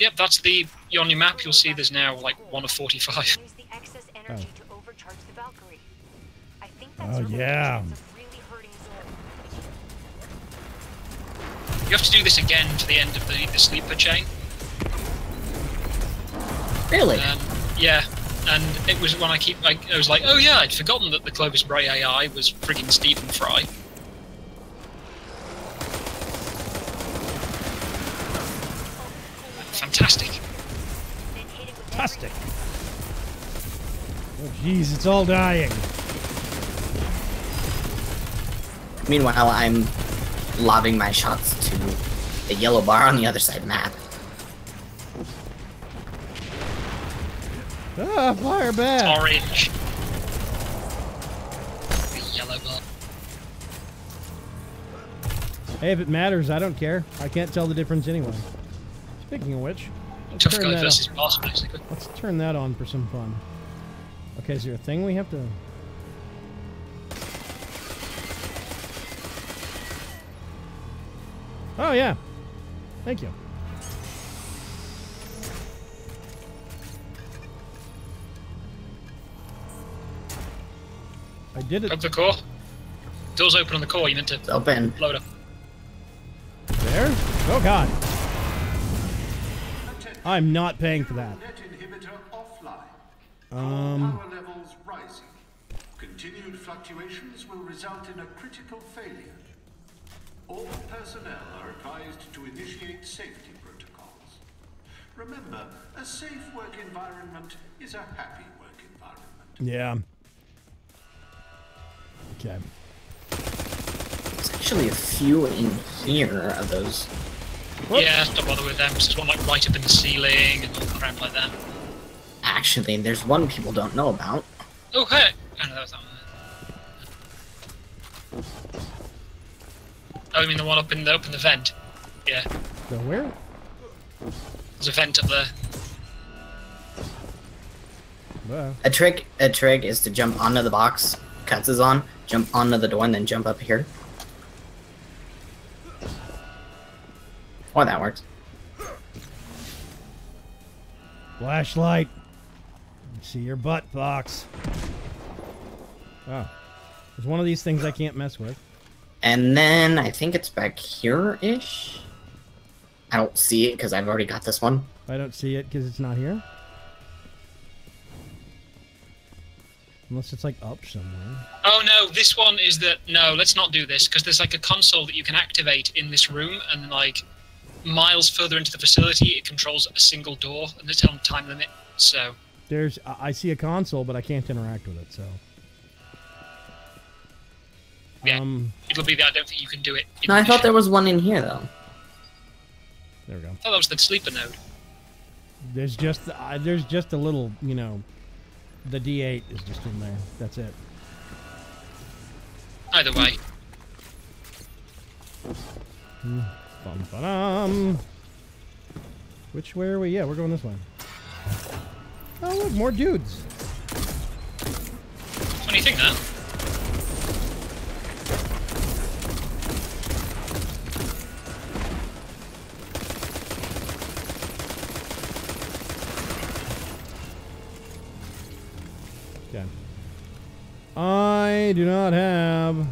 Yep, that's the on your map. You'll see there's now like one of 45. Use the excess energy oh. to overcharge the Valkyrie. I think Oh, yeah. chance of really hurting Zor. You have to do this again to the end of the, the sleeper chain. Really? Um, yeah, and it was when I keep like I was like, oh yeah, I'd forgotten that the Clovis Bray AI was frigging Stephen Fry. Fantastic. Then hit it with Fantastic. Oh jeez, it's all dying. Meanwhile, I'm lobbing my shots to the yellow bar on the other side map. Ah, fire bad. Orange. Yellow bar. Hey, if it matters, I don't care. I can't tell the difference anyway. Speaking of which, Let's Tough turn guy that versus on. boss, basically. Let's turn that on for some fun. Okay, is there a thing we have to? Oh yeah, thank you. I did it Up the core. Doors open on the core. You meant to It's open. load up. there. Oh god, I'm not paying for that. Net inhibitor offline. Um, Power levels rising. Continued fluctuations will result in a critical failure. All personnel are advised to initiate safety protocols. Remember, a safe work environment is a happy work environment. yeah. Okay. There's actually a few in here of those. Whoops. Yeah, don't bother with them. There's one like right up in the ceiling and all crap like that. Actually, there's one people don't know about. Oh hey! I know that was that one. Oh, I oh, mean the one up in the up in the vent. Yeah, So where? there's a vent up there. Well, A trick, a trick is to jump onto the box. Cuts is on. Jump onto the door and then jump up here. Oh, that works. flashlight. See your butt, Fox. Oh, there's one of these things I can't mess with. And then I think it's back here-ish. I don't see it because I've already got this one. I don't see it because it's not here. Unless it's like up somewhere. Oh no, this one is that no. Let's not do this because there's like a console that you can activate in this room, and like miles further into the facility, it controls a single door, and there's on time limit. So There's I I see a console, but I can't interact with it. So. Yeah. Um. it'll be that I don't think you can do it. No, I thought mission. there was one in here though. There we go. I thought that was the sleeper node. There's just uh, there's just a little you know, the D8 is just in there. That's it. Either way, Bum, ba-dum. Which way are we? Yeah, we're going this way. Oh look, more dudes. what funny thing that. I do not have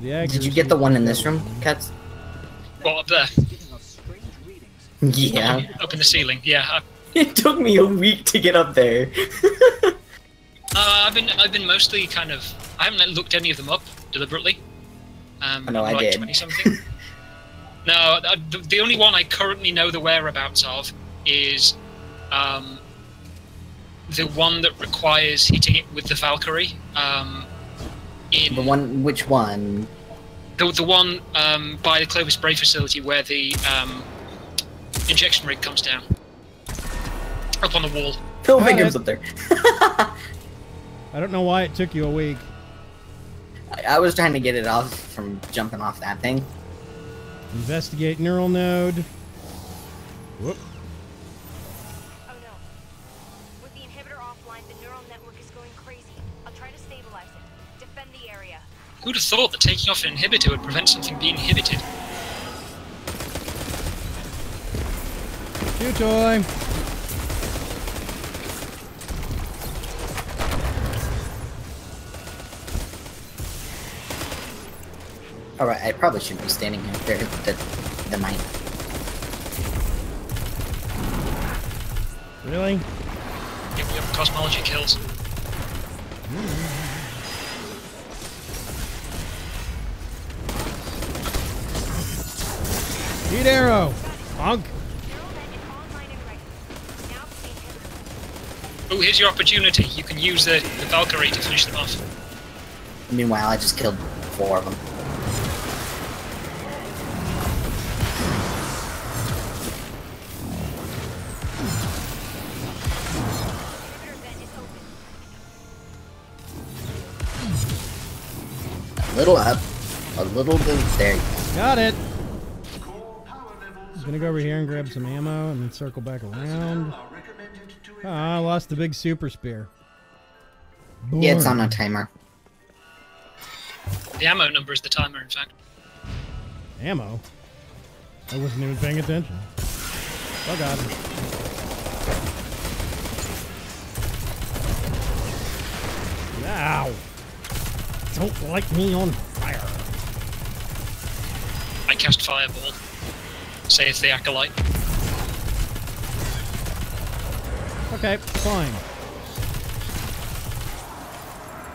the Did you get the one in this room, Cuts? Well, up there, Giving us strange. Yeah. up in the ceiling. Yeah, It took me a week to get up there. Uh, I've been I've been mostly kind of I haven't looked any of them up deliberately. Um, Oh, no, I like did. Twenty something. no, uh, the, the only one I currently know the whereabouts of is um, the one that requires hitting it with the Valkyrie. Um, in the one, which one? the, the one um, by the Clovis Bray facility where the um, injection rig comes down. Up on the wall. Phil Got Bingham's up there. I don't know why it took you a week. I, I was trying to get it off from jumping off that thing. Investigate neural node. Whoop. Who'd have thought that taking off an inhibitor would prevent something being inhibited? Chew toy. Alright, I probably shouldn't be standing here. There, the, the mine. Really? Yep, yep, cosmology kills. for the inhibitor. Oh, here's your opportunity. You can use the, the Valkyrie to finish them off. Meanwhile, I just killed four of them. Inhibitor vent is open. A little up, a little bit there. Got it. Core power gonna go over here and grab some ammo and then circle back around. Personnel are recommended to Ah, I lost the big super spear. Yeah, it's on a timer. The ammo number is the timer, in fact. Ammo? I wasn't even paying attention. Oh god. Ow! Don't light me on fire. I cast Fireball. Say it's the Acolyte. Okay, fine.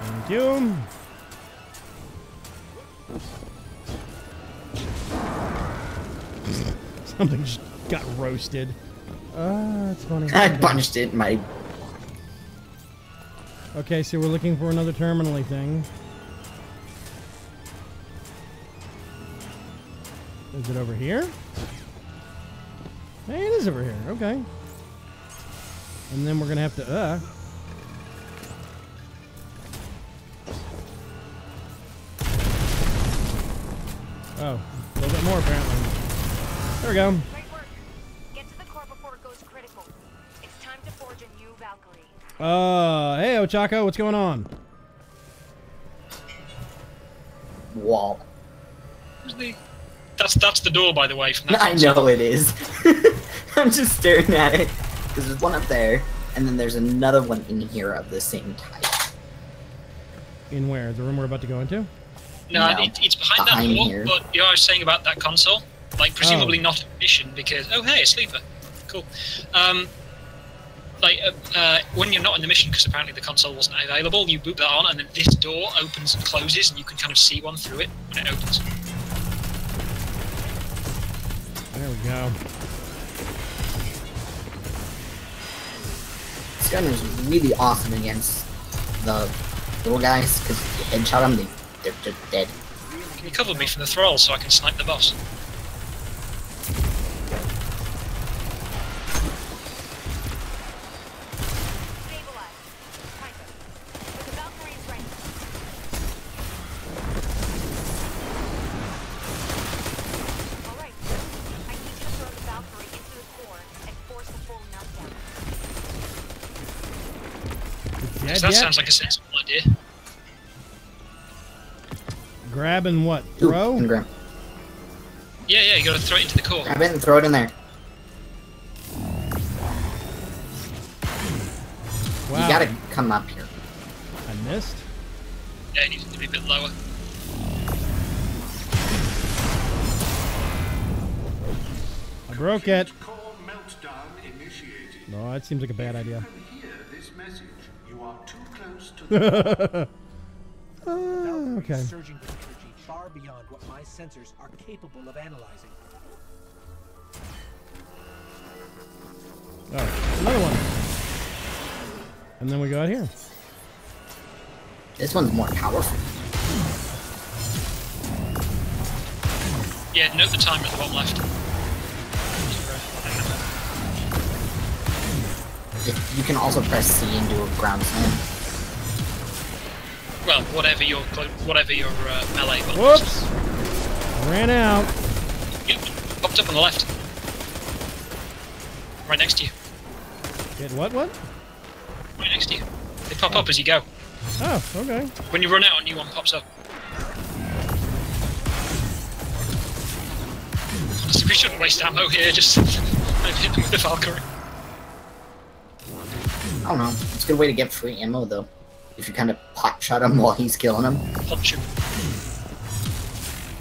Thank you. Something just got roasted. Ah, that's funny. I punched it in my. Okay, so we're looking for another terminally thing. Is it over here? Hey, it is over here. Okay. And then we're gonna have to uh. Oh, a little bit more apparently. There we go. Great work. Get to the core before it goes critical. It's time to forge a new Valkyrie. Uh, hey Ochako, what's going on? wall. Where's That's that's the door, by the way. From that I console. know it is. I'm just staring at it. Because there's one up there, and then there's another one in here of the same type. In where? The room we're about to go into? No, No, it, it's behind, behind that wall, here. But you know, I was saying about that console, like presumably Oh. not a mission because oh hey, a sleeper, cool. Um, like uh, uh, when you're not in the mission because apparently the console wasn't available, you boot that on and then this door opens and closes and you can kind of see one through it when it opens. There we go. This gun is really awesome against the little guys, because if you headshot them, they, they're dead. Can you cover me from the thralls so I can snipe the boss? That yet? sounds like a sensible idea. Grab and what? Ooh, Throw? and grab, Yeah, yeah, you gotta throw it into the core. grab it and throw it in there. Wow. You gotta come up here. I missed. Yeah, it needs to be a bit lower. I broke it. Core. No, oh, that seems like a bad idea. Are too close to the ah, Valkyrie okay. surging energy far beyond what my sensors are capable of analyzing. Oh, another one. And then we go out here. This one's more powerful. Yeah, note the timer at the bottom left. If- You can also press C and do a ground slam. Well, whatever your whatever your uh, melee button. is. Whoops. Ran out. Yep, popped up on the left. Right next to you. Did what? What? Right next to you. They pop up as you go. Oh, okay. When you run out, a new one pops up. So we shouldn't waste ammo here, just hit them with the Valkyrie. I don't know. It's a good way to get free ammo, though. If you kind of pot shot him while he's killing him. Punch him.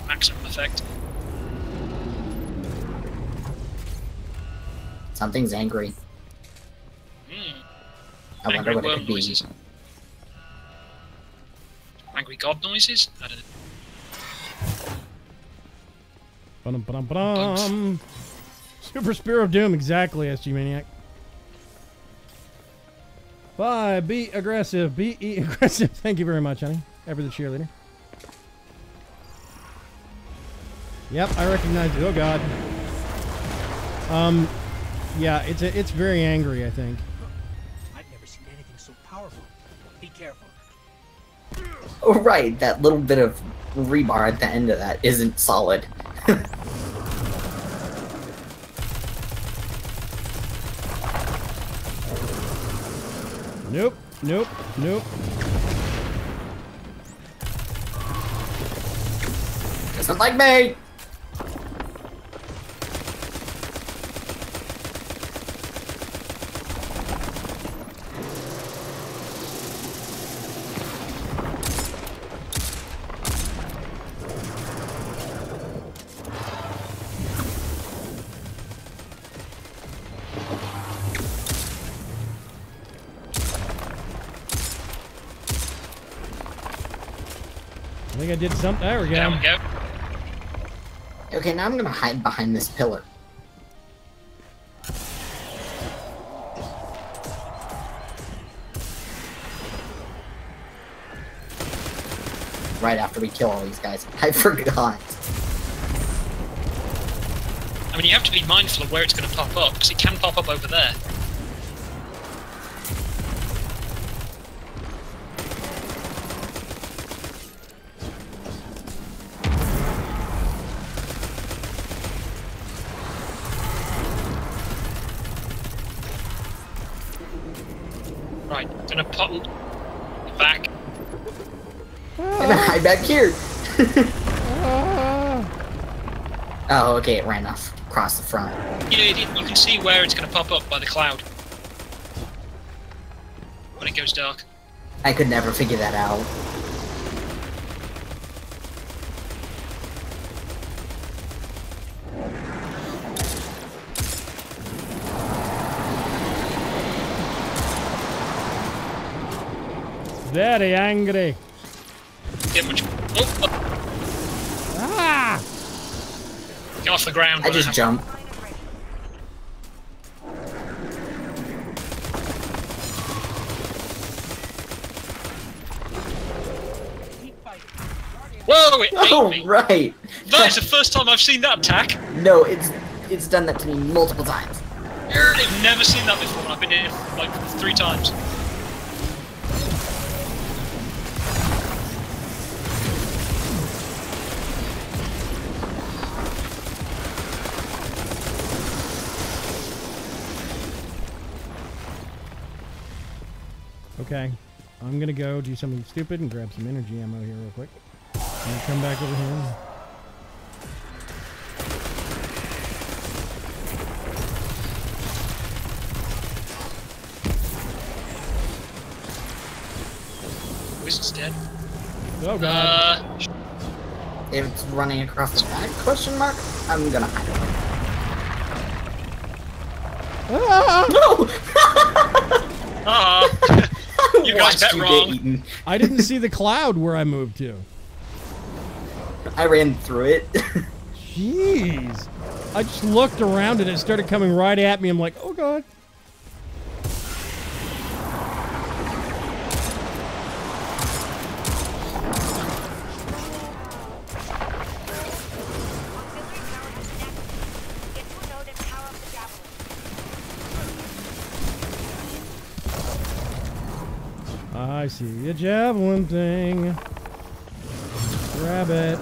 Maximum effect. Something's angry. Mm. I wonder Angry what it worm could be. noises. Angry god noises? I don't know. Ba-dum, ba-dum, ba-dum. Super Spear of Doom, exactly, SG Maniac. Five, be aggressive. Be e- aggressive. Thank you very much, honey. Ever the cheerleader. Yep, I recognize it. Oh god. Um, yeah, it's a, it's very angry. I think. I've never seen anything so powerful. Be careful. Oh, right. That little bit of rebar at the end of that isn't solid. Nope, nope, nope. Doesn't like me. Did something. There we go. There we go. Okay, now I'm gonna hide behind this pillar. Right after we kill all these guys. I forgot. I mean, you have to be mindful of where it's going to pop up, because it can pop up over there. Gonna pop back. And hide back here. oh, okay, it ran off across the front. Yeah, you can see where it's gonna pop up by the cloud when it goes dark. I could never figure that out. Very angry. Get much. Oh, oh, Ah! get off the ground. I just jump. Line and ready. Keep fighting. Whoa! It ate Oh, me. right. That is the first time I've seen that attack. No, it's it's done that to me multiple times. I've never seen that before. I've been here like three times. Okay. I'm gonna go do something stupid and grab some energy ammo here real quick. And come back over here. Wizard's dead. Oh god. Uh, If it's running across the back, question mark, I'm gonna hide it. Ah! No! ah. You guys Watched bet you wrong. eaten. I didn't see the cloud where I moved to. I ran through it. Jeez. I just looked around and it started coming right at me. I'm like, oh god. Auxiliary power disconnected. Get to a node and power up the javelin. I see a javelin thing. Grab it.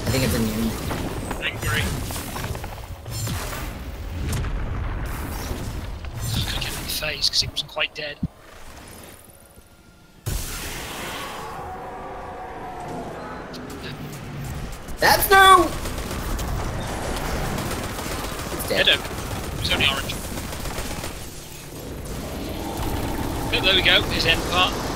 I think it's immune. Angry. I couldn't get in the face because he wasn't quite dead. Uh.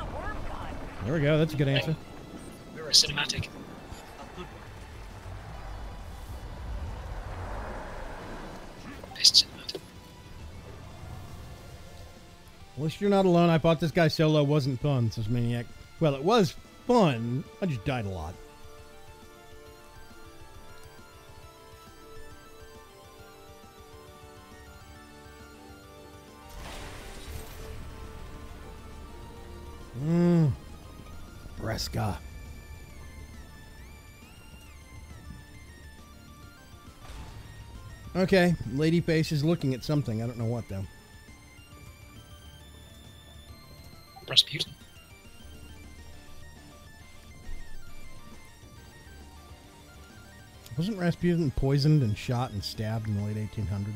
a worm god. There we go. That's a good answer. You're not alone. I thought this guy solo wasn't fun, says Maniac. Well, it was fun. I just died a lot. Mmm. Bresca. Okay, Lady Face is looking at something. I don't know what, though. Rasputin. Wasn't Rasputin poisoned and shot and stabbed in the late 1800s?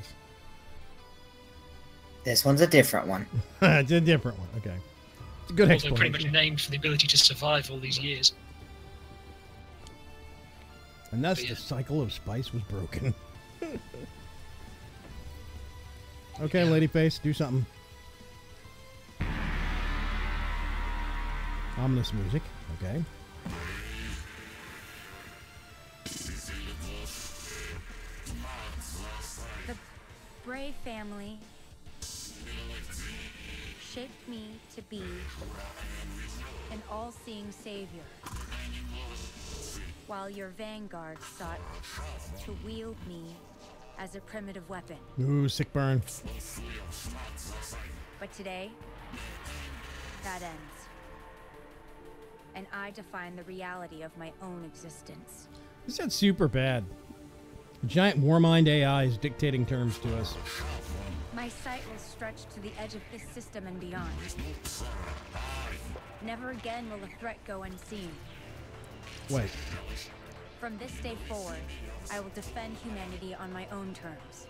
This one's a different one. it's a different one. Okay, it's a good Also pretty much explanation. named for the ability to survive all these years. And thus But the cycle of spice was broken. okay, Ladyface, do something. Ominous music. Okay. The Bray family shaped me to be an all seeing savior, while your vanguard sought to wield me as a primitive weapon. Ooh, sick burn. But today, that ends. And I define the reality of my own existence. This sounds super bad. A Giant Warmind AI is dictating terms to us. My sight will stretch to the edge of this system and beyond. Never again will a threat go unseen. Wait. From this day forward, I will defend humanity on my own terms.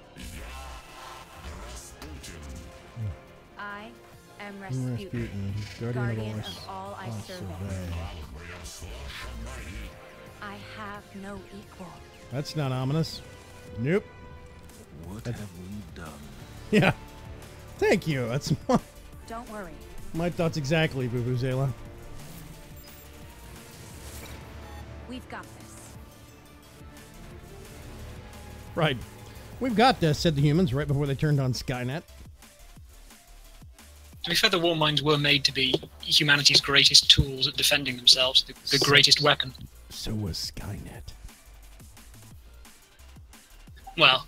Hmm. I am Rasputin, Rasputin, Guardian, mm-hmm. guardian of, of all I Os- survey. Survey. I have no equal. That's not ominous. Nope. What have we done? Yeah. Thank you. That's my, Don't worry. my thoughts exactly, Boo Boo Zayla. We've got this. Right. We've got this, said the humans right before they turned on Skynet. To be fair, the war minds were made to be humanity's greatest tools at defending themselves, the, the greatest weapon. So was Skynet. Well,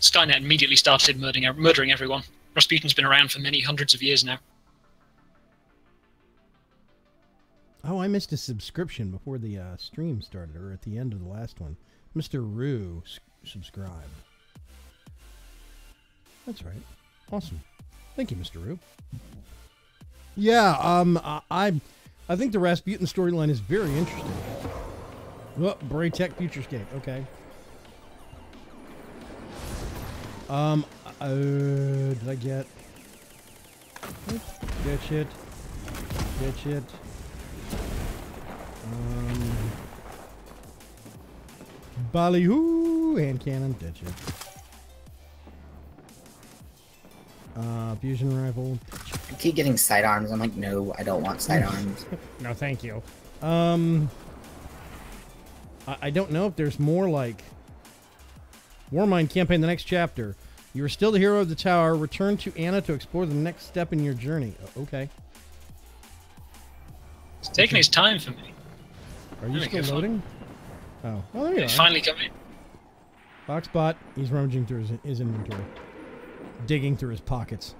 Skynet immediately started murdering, murdering everyone. Rasputin's been around for many hundreds of years now. Oh, I missed a subscription before the uh, stream started, or at the end of the last one. Mr. Rue subscribed. That's right. Awesome. Thank you, Mr. Rue. Yeah, um, I, I, think the Rasputin storyline is very interesting. Oh, Bray Tech Futurescape. Okay. Um, uh, did I get? Get shit. Get shit. Um, Ballyhoo! Hand cannon, dead shit. Uh, fusion rifle. I keep getting sidearms. I'm like, no, I don't want sidearms. No, thank you. Um, I, I don't know if there's more like Warmind campaign. The next chapter. You are still the hero of the tower. Return to Ana to explore the next step in your journey. O- Okay. It's taking his time for me. Are you There we still go, fine. loading? Oh, well, there you It's are. finally coming. Boxbot, he's rummaging through his, his inventory, digging through his pockets.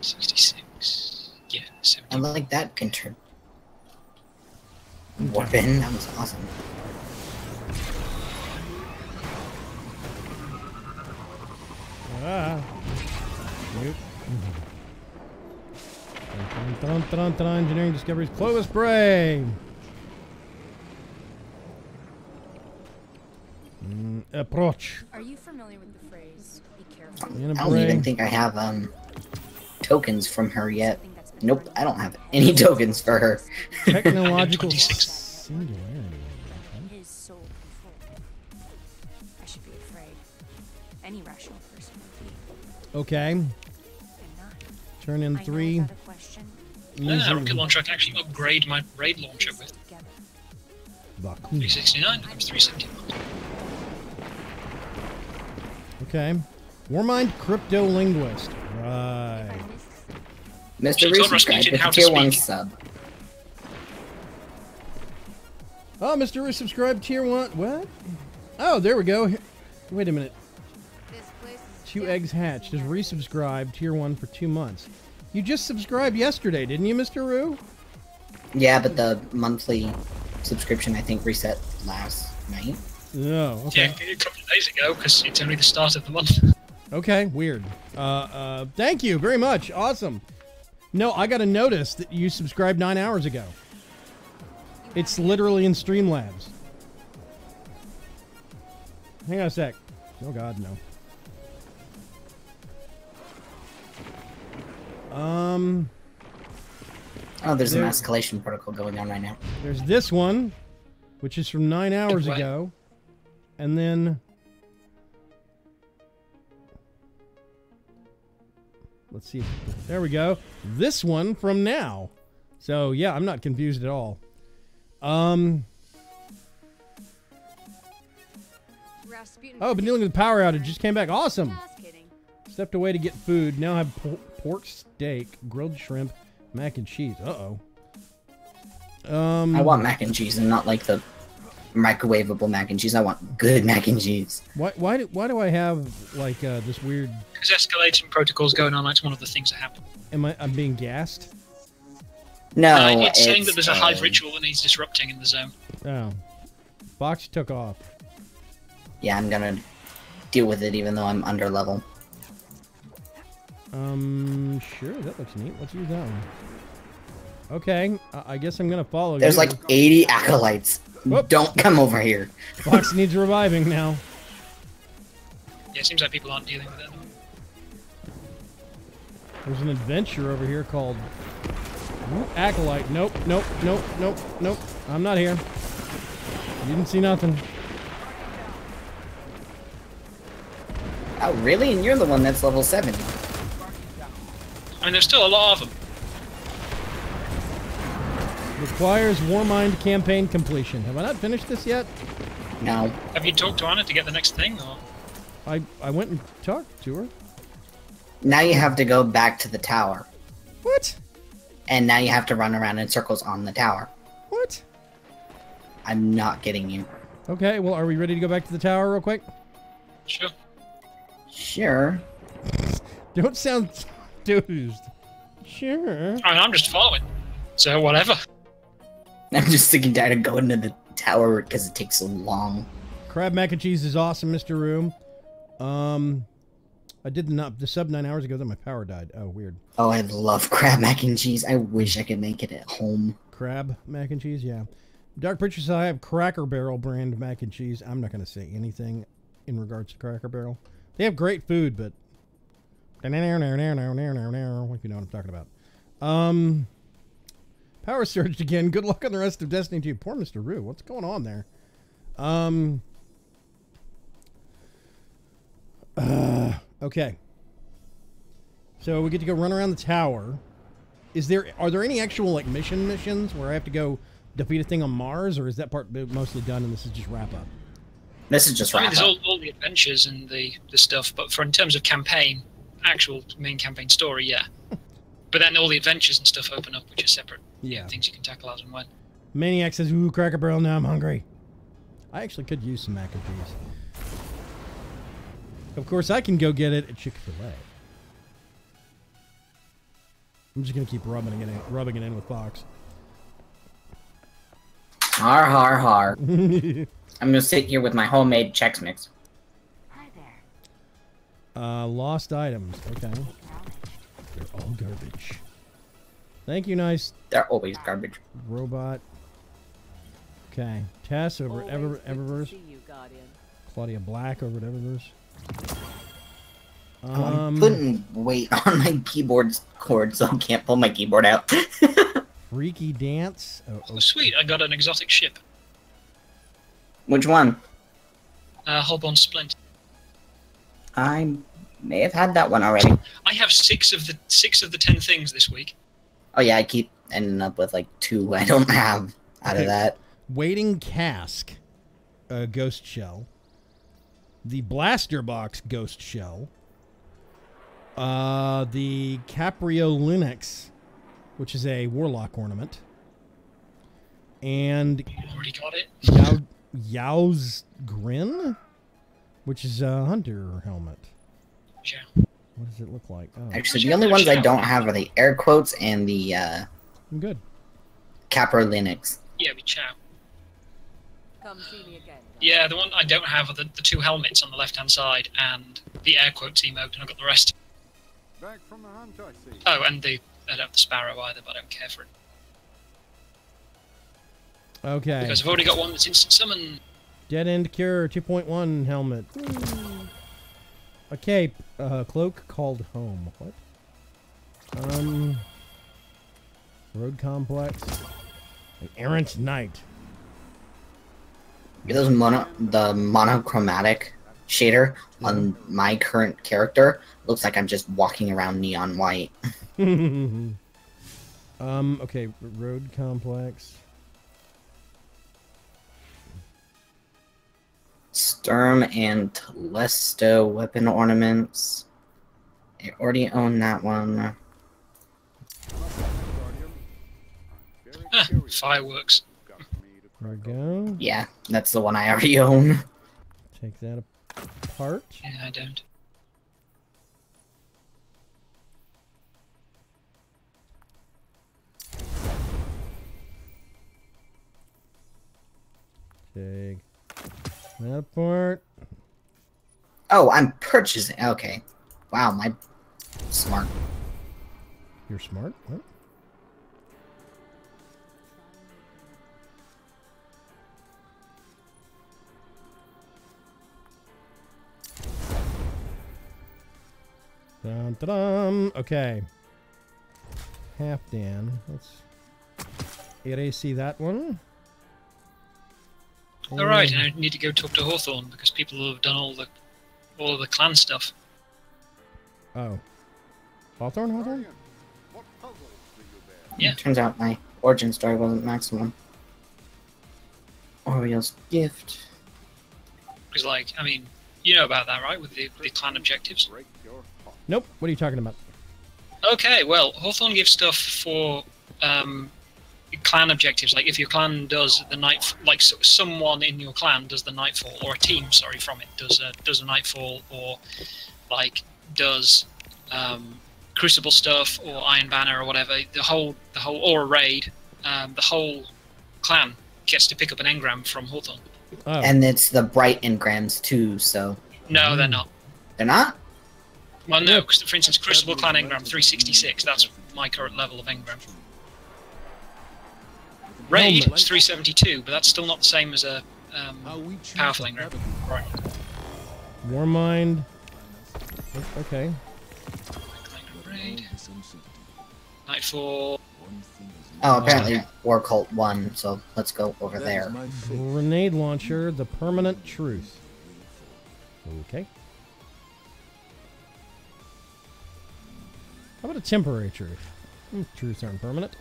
66. Yeah, 70. I like that contr- weapon. That was awesome. Ah. Nope. Dun, dun, dun, dun, dun, engineering discoveries. Clovis Bray. Mm, approach. Are you familiar with the phrase, be careful? I don't Bray. even think I have um tokens from her yet. Something that's been Nope, I don't have any tokens for her. Technological singularity. his soul control. I should be afraid. Any rational person would be. Okay. Turn in three. without a question. Yeah, Easy. rocket launcher I can actually upgrade my raid launcher with. together. 369 becomes 371. Okay. Warmind crypto linguist. Right. Mr. She told Resubscribe Rasputin with a to tier 1 sub. Oh, Mr. Resubscribe tier one. What? Oh, there we go. Wait a minute. This place Two eggs hatched. Just resubscribed tier one for two months. You just subscribed yesterday, didn't you, Mr. Rue? Yeah, but the monthly subscription I think reset last night. No. Okay. Yeah, a couple of days ago because it's only the start of the month. Okay. Weird. Uh, uh, thank you very much. Awesome. No, I got a notice that you subscribed nine hours ago. It's literally in Streamlabs. Hang on a sec. Oh God, no. Um, Oh, there's an escalation protocol going on right now. there's this one, which is from nine hours What? ago, and then let's see. There we go. This one from now. So yeah, I'm not confused at all. Um. Rasputin. Oh, been dealing with a power outage. Just came back. Awesome. Just. Stepped away to get food. Now I have por- pork steak, grilled shrimp, mac and cheese. Uh oh. Um. I want mac and cheese and not like the microwavable mac and cheese. I want good mac and cheese. Why? Why do? Why do I have like uh, this weird? Because escalating protocols going on, that's one of the things that happen. Am I? I'm being gassed. No, uh, it's, saying that there's a hive a- ritual that needs disrupting in the zone. Oh. Box took off. Yeah, I'm gonna deal with it even though I'm under level. Um. Sure. That looks neat. Let's use that one. Okay. I, I guess I'm gonna follow. You. There's you. like 80 acolytes. Whoop. Don't come over here. Box needs reviving now. Yeah, it seems like people aren't dealing with it. There's an adventure over here called Acolyte. Nope, nope, nope, nope, nope. I'm not here. You Didn't see nothing. Oh, really? And you're the one that's level 7. I mean, there's still a lot of them. Requires Warmind campaign completion. Have I not finished this yet? No. Have you talked to Ana to get the next thing? Or I I went and talked to her. Now you have to go back to the tower. What? And now you have to run around in circles on the tower. What? I'm not getting you. Okay, well, are we ready to go back to the tower real quick? sure. Sure. Don't sound enthused. Sure. I mean, I'm just following. So whatever. I'm just sick and tired of going to the tower because it takes so long. Crab mac and cheese is awesome, Mr. Room. Um, I did not the sub nine hours ago. Then my power died. Oh, weird. Oh, I love crab mac and cheese. I wish I could make it at home. Crab mac and cheese, yeah. Dark Picture says I have Cracker Barrel brand mac and cheese. I'm not going to say anything in regards to Cracker Barrel. They have great food, but if you know what I'm talking about. Um, power surged again. Good luck on the rest of Destiny 2. Poor Mr. Rue. What's going on there? Um. Uh, okay. So we get to go run around the tower. Is there are there any actual like mission missions where I have to go defeat a thing on Mars, or is that part mostly done and this is just wrap up? This is just I mean, there's all, all the adventures and the, the stuff, but for in terms of campaign, actual main campaign story, yeah. but then all the adventures and stuff open up, which are separate Yeah. things you can tackle as and when. Maniac says, "Ooh, Cracker Barrel. Now I'm hungry. I actually could use some mac and cheese. Of course, I can go get it at Chick Fil A. I'm just gonna keep rubbing it in, rubbing it in with Fox. Har har har. I'm gonna sit here with my homemade Chex Mix. Hi there. Uh, lost items. Okay. They're all garbage. Thank you, nice They're always garbage. robot. Okay. Tess over at Ever Eververse. you, Claudia Black over at Eververse. I'm Um, putting weight on my keyboard's cord so I can't pull my keyboard out. Freaky Dance. Oh, Oh, sweet, I got an exotic ship. Which one? Uh, Holborn Splint. I may have had that one already. I have six of the six of the ten things this week. Oh yeah, I keep ending up with like two I don't have out of that. Waiting Cask, uh, Ghost Shell. The Blaster Box Ghost Shell. Uh, the Caprio Linux, which is a Warlock ornament. And Already got it. Yao, Yao's Grin, which is a hunter helmet. Yeah. What does it look like? Oh, Actually, the only ones I don't have are the air quotes and the uh, I'm good. Capro Linux. Yeah, we chow. come see me again. Yeah, the one I don't have are the, the two helmets on the left hand side and the air quotes emote, and I've got the rest. Back from the hunt, I see. Oh, and the I don't have the sparrow either, but I don't care for it Okay. because I've already got one that's instant summon. Dead End Cure 2.1 helmet. A cape. A cloak called home. What? Um. Road complex. An errant knight. Those mono the monochromatic shader on my current character looks like I'm just walking around neon white. um. Okay. Road complex. Sturm and Telesto weapon ornaments. I already own that one. Ah, fireworks. Got me to There we go. Yeah, that's the one I already own. Take that apart. Yeah, I don't. Take that apart. Oh, I'm purchasing. Okay. Wow, my smart. You're smart. What? Dun, dun, dun. Okay. Half Dan. Let's erase that one. All right, And- and I need to go talk to Hawthorne because people have done all the all of the clan stuff. Oh. Hawthorne, Hawthorne? Guardian, what do you bear? Yeah. Turns out my origin story wasn't maximum. Oriole's gift. Because, like, I mean, you know about that, right? With the, the clan objectives. Break your heart. Nope. What are you talking about? Okay, well, Hawthorne gives stuff for um, clan objectives. Like, if your clan does the night, like s- someone in your clan does the nightfall, or a team, sorry, from it does a does a nightfall, or like does um, crucible stuff or Iron Banner or whatever. The whole the whole or a raid, um, the whole clan gets to pick up an engram from Hawthorne. Oh. And it's the bright engrams too, so. No, they're not. They're not? Well, no, 'cause, for instance, Crucible Clan Engram 366, that's my current level of Engram. Raid Helmet. is 372, but that's still not the same as a um, How we choose powerful the Right. Warmind. Okay. Nightfall. Oh, apparently War Cult won, so let's go over That there. is my fate. Grenade launcher, the permanent truth. Okay. How about a temporary truth? Hmm, Truths aren't permanent.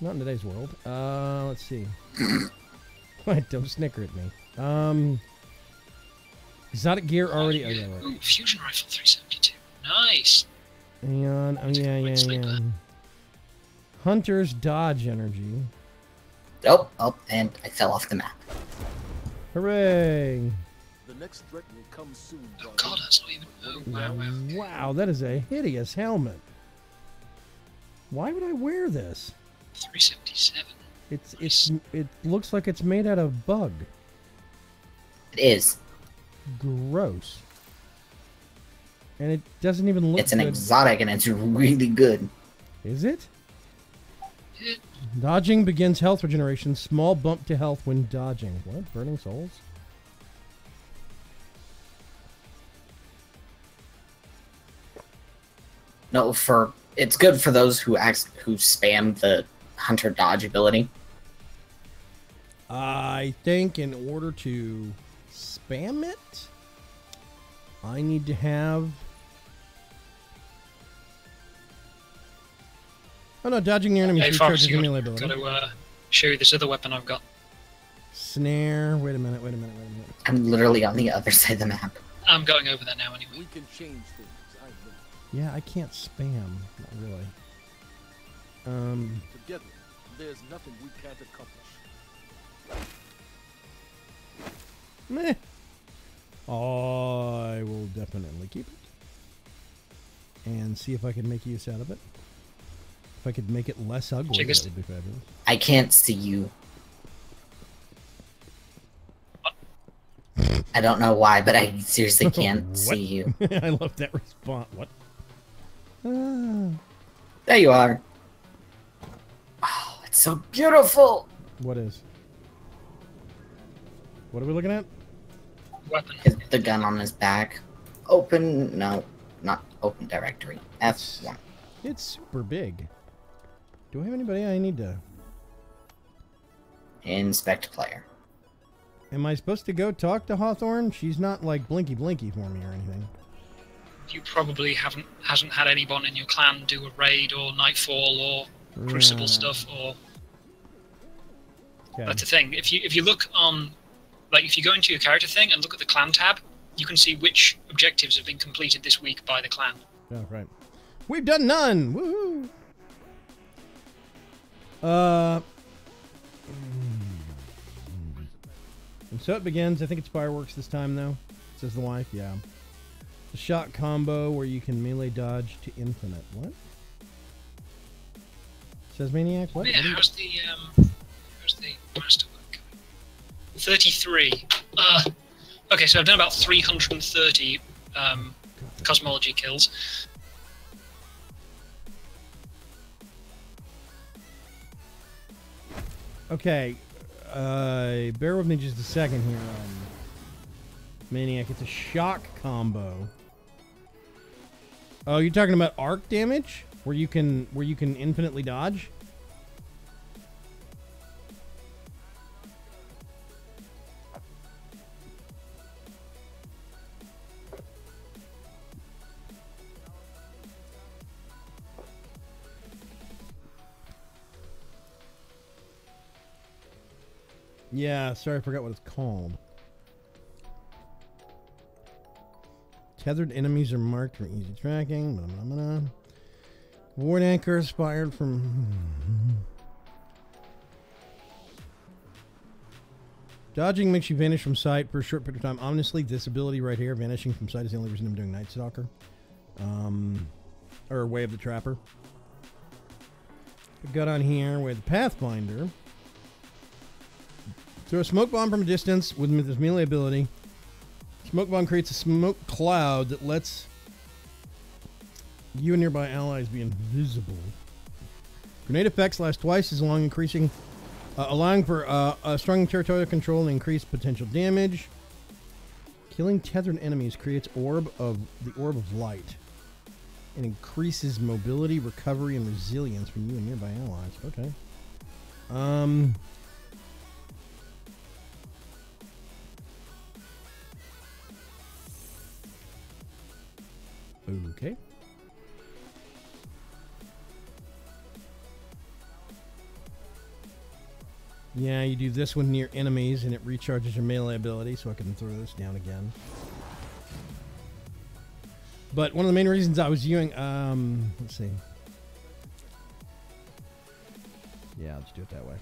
Not in today's world. Uh, let's see. Wait, don't snicker at me. Um, exotic gear already. Oh, yeah, right. Ooh, Fusion Rifle 372. Nice. Hang on. Oh, yeah, yeah, yeah. Hunter's dodge energy. Oh, oh, and I fell off the map. Hooray! The next threat will come soon. Oh god, that's not even. Oh, wow, wow. Wow, that is a hideous helmet. Why would I wear this? 377. It's it's it looks like it's made out of bug. It is. Gross. And it doesn't even look It's an good. exotic and it's really good. Is it? It, Dodging begins health regeneration. Small bump to health when dodging. What? Burning souls? No, for it's good for those who act who spam the hunter dodge ability. I think in order to spam it, I need to have. Oh no, dodging the enemies hey, Fox, recharges you melee got ability. to uh, show you this other weapon I've got. Snare. Wait a minute. Wait a minute. Wait a minute. I'm literally on the other side of the map. I'm going over there now anyway. We can change things. I. Yeah, I can't spam. Not really. Um. Together, there's nothing we can't accomplish. Meh. I will definitely keep it. And see if I can make use out of it. If I could make it less ugly, Check that would be fabulous. I can't see you. I don't know why, but I seriously can't see you. I love that response. What? Ah, There you are. It's so beautiful. what is? What are we looking at? Weapon. His, the gun on his back. Open. No, not open directory. F1. It's super big. Do I have anybody I need to? Inspect player. Am I supposed to go talk to Hawthorne? She's not like blinky blinky for me or anything. You probably haven't hasn't had anyone in your clan do a raid or nightfall or crucible Right. stuff or Okay. that's the thing. If you if you look on like if you go into your character thing and look at the clan tab, you can see which objectives have been completed this week by the clan. Oh, right. We've done none. Woohoo! Uh. And so it begins. I think it's fireworks this time, though. Says the wife. Yeah. The shot combo where you can melee dodge to infinite. What? Says maniac. What? yeah, What you- how's the um how's the masterwork? Thirty three. Uh okay, so I've done about three hundred and thirty um cosmology kills. Okay, uh, bear with me just a second here. Um, Maniac, it's a shock combo. Oh, you're talking about arc damage, where you can where you can infinitely dodge. Yeah, sorry, I forgot what it's called. Tethered enemies are marked for easy tracking. Blah, blah, blah. Ward anchor inspired from. Dodging makes you vanish from sight for a short period of time. Honestly, this ability right here, vanishing from sight, is the only reason I'm doing Night Stalker. Um, or Way of the Trapper. I got on here with Pathfinder. Throw a smoke bomb from a distance with this melee ability. Smoke bomb creates a smoke cloud that lets you and nearby allies be invisible. Grenade effects last twice as long, increasing, uh, allowing for uh, a strong territorial control and increased potential damage. Killing tethered enemies creates orb of the orb of light. and increases mobility, recovery, and resilience from you and nearby allies. Okay. Um. Okay. Yeah, you do this one near enemies and it recharges your melee ability, so I can throw this down again. But one of the main reasons I was using, um, let's see. Yeah, let's do it that way.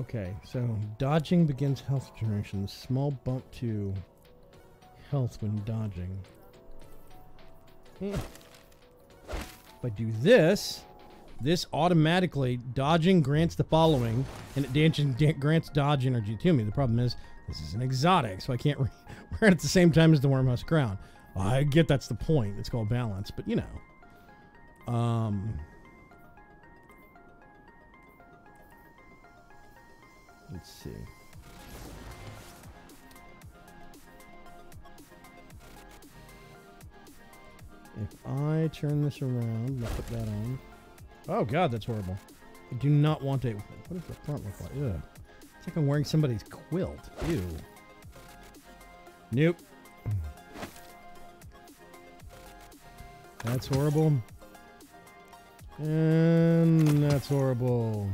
Okay, so dodging begins health generation. Small bump to health when dodging. If I do this, this automatically dodging grants the following, and it grants dodge energy to me. The problem is this is an exotic, so I can't wear it at the same time as the Wormhusk Crown. I get that's the point. It's called balance, but you know. Um. Let's see. If I turn this around, I'll put that on. Oh god, that's horrible. I do not want a. What does the front look like? Ugh. It's like I'm wearing somebody's quilt. Ew. Nope. That's horrible. And that's horrible.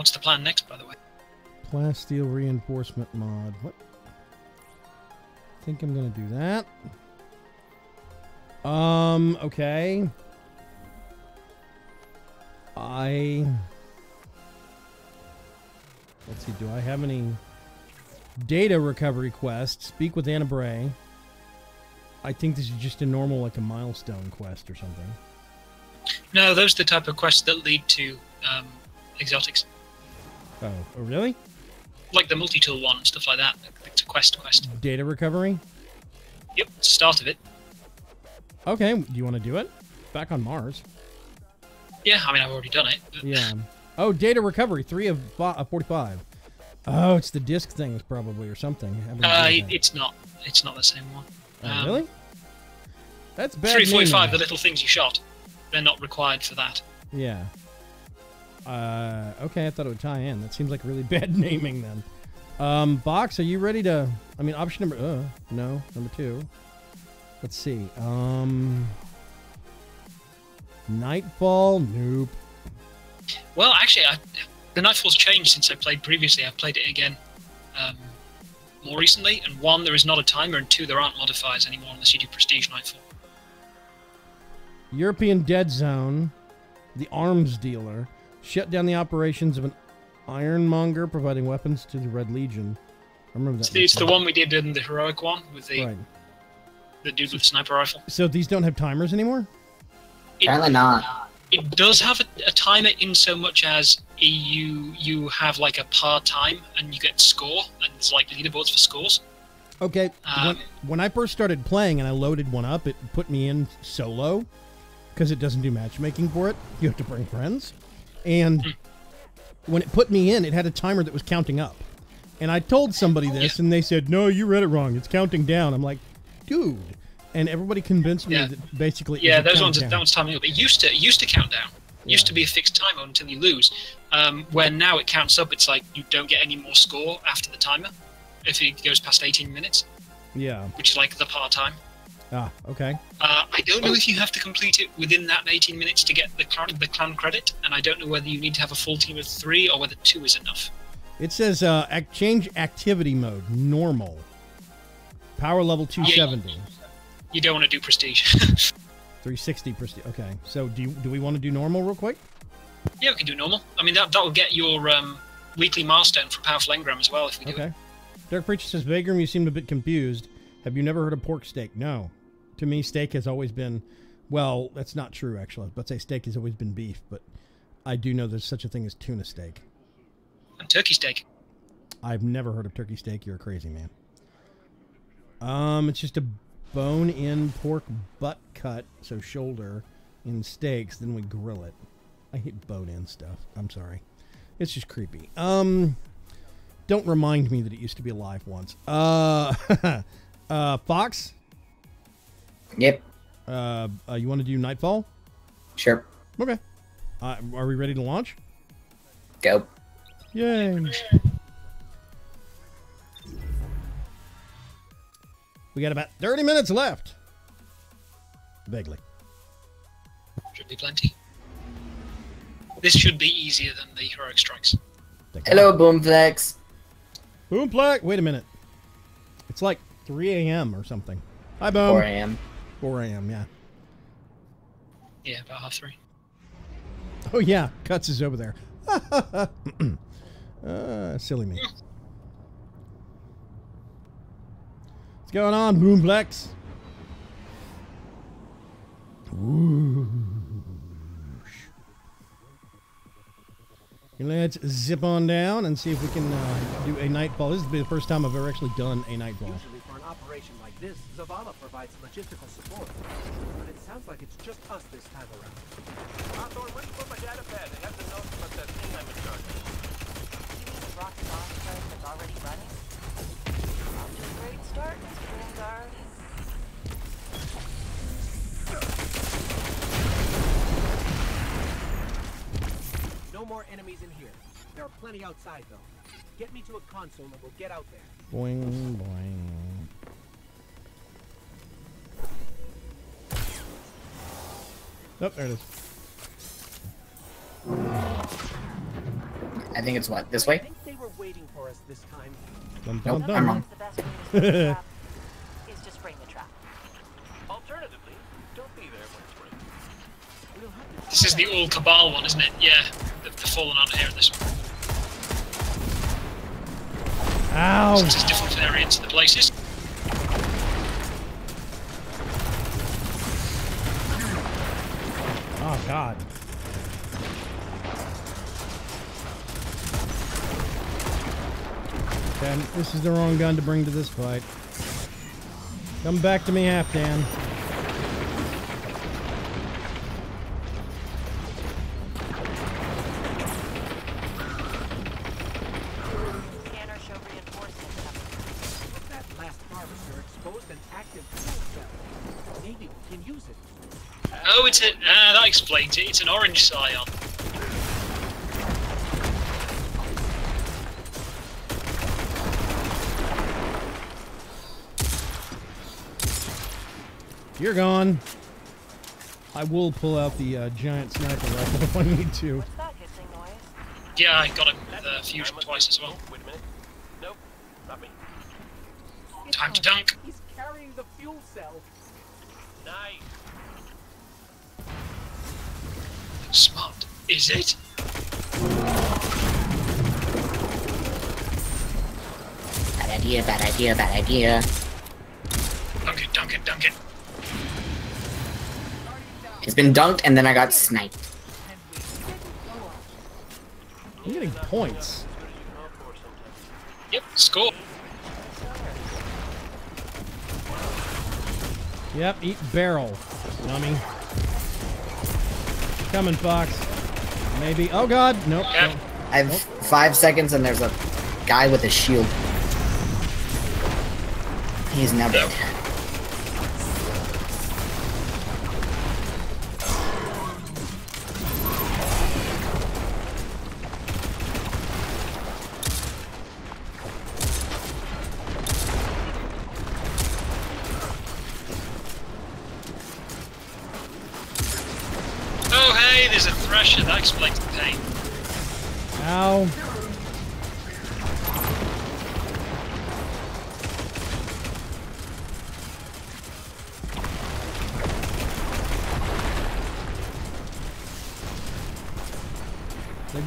What's the plan next, by the way? Plasteel reinforcement mod. What? I think I'm gonna do that. Um, okay. I let's see, do I have any data recovery quests? Speak with Ana Bray. I think this is just a normal, like a milestone quest or something. No, those are the type of quests that lead to um, exotics, Oh, oh really? like the multi-tool one, stuff like that. It's a quest quest. Data recovery? Yep, start of it. Okay, do you want to do it? Back on Mars. Yeah, I mean I've already done it. but- Yeah. Oh, data recovery, three of uh, 45. Oh, it's the disc things probably or something. Uh, done it- that. it's not. It's not the same one. Oh, um, really? That's bad. Three forty-five. naming. The little things you shot, they're not required for that. Yeah. Uh, okay, I thought it would tie in. That seems like really bad naming then. Um, Box, are you ready to? I mean, option number. Uh, no, number two. Let's see. Um, Nightfall. Nope. Well, actually, I, the Nightfall's changed since I played previously. I've played it again um, more recently, and one, there is not a timer, and two, there aren't modifiers anymore unless you do Prestige Nightfall. European Dead Zone, the arms dealer, shut down the operations of an ironmonger providing weapons to the Red Legion. I remember that. It's, the- it's the one we did in the heroic one with the Right. the dude with sniper rifle. So these don't have timers anymore. Apparently not. It does have a, a timer in so much as you you have like a par time and you get score and it's like leaderboards for scores. Okay. Um, when, when I first started playing and I loaded one up, it put me in solo because it doesn't do matchmaking for it. You have to bring friends. And when it put me in, it had a timer that was counting up. And I told somebody this, and they said, "No, you read it wrong. It's counting down." I'm like, "Dude!" And everybody convinced me Yeah. that basically, Yeah, those ones that one's timing up. It used to it used to count down. It used Yeah. to be a fixed timer until you lose. Um, where now it counts up, it's like you don't get any more score after the timer if it goes past 18 minutes, Yeah. which is like the par time. Ah. Okay. Uh, I don't know if you have to complete it within that 18 minutes to get the clan, the clan credit, and I don't know whether you need to have a full team of three or whether two is enough. It says uh, act- change activity mode normal. Power level 270. You don't want to do prestige. 360 prestige. Okay. So do you, do we want to do normal real quick? yeah, we can do normal. I mean, that that'll get your um, weekly milestone for powerful engram as well if we do Okay. it. Dark Preacher says, Vaygrim, you seem a bit confused. Have you never heard of pork steak? No. To me, steak has always been, well, that's not true, actually. But say steak has always been beef, but I do know there's such a thing as tuna steak. And turkey steak. I've never heard of turkey steak. You're a crazy man. Um, it's just a bone-in pork butt cut, so shoulder, in steaks. Then we grill it. I hate bone-in stuff. I'm sorry. It's just creepy. Um, don't remind me that it used to be alive once. Uh, uh, Fox. Yep. Uh, uh you want to do Nightfall? Sure. Okay. Uh, are we ready to launch? Go. Yay! We got about 30 minutes left. Vaguely. Should be plenty. This should be easier than the heroic strikes. Hello, Boomflex. Boom plaque. Wait a minute. It's like 3 a.m. or something. Hi, Boom. 4 a.m. 4 a.m. Yeah. Yeah, about half three. Oh yeah, Cuts is over there. uh, silly me. What's going on, Boomplex? Whoosh. Let's zip on down and see if we can uh, do a nightfall. This is the first time I've ever actually done a nightfall. Usually for an operation like this, Zavala provides logistical support. But it sounds like it's just us this time around. Hawthorne, where'd you put my data pad? I have the notes about that thing I'm in charge of. You mean the rocket launch site that's already running? Off to a great start, Mr. Vanguard. No more enemies in here. There are plenty outside, though. Get me to a console and we'll get out there. Boing, boing. Oh, there it is. I think it's what? This I way? think they were waiting for us this time. Dun, Nope, dun, I'm wrong. The best way to spring the trap is to spring the trap. Alternatively, don't be there when it's ready. We'll have to This is the old Cabal one, isn't it? Yeah, the, the fallen on here in this one. Ow! So this is different variants of the places. Oh God. Okay, this is the wrong gun to bring to this fight. Come back to me, half explains it. It's an orange scion. You're gone. I will pull out the uh, giant sniper rifle if I need to. What's that hissing noise? Yeah, I got him with uh, fusion twice as well. Wait a minute. Nope, not me. Time to dunk. He's carrying the fuel cell. Smart. Is it? Bad idea, bad idea, bad idea. Dunk it, dunk it, dunk it. It's been dunked and then I got sniped. I'm getting points. Yep, score. Yep, eat barrel, dummy. Coming, Fox. Maybe. Oh God, nope. Yep. nope. I have five seconds and there's a guy with a shield. He's now dead.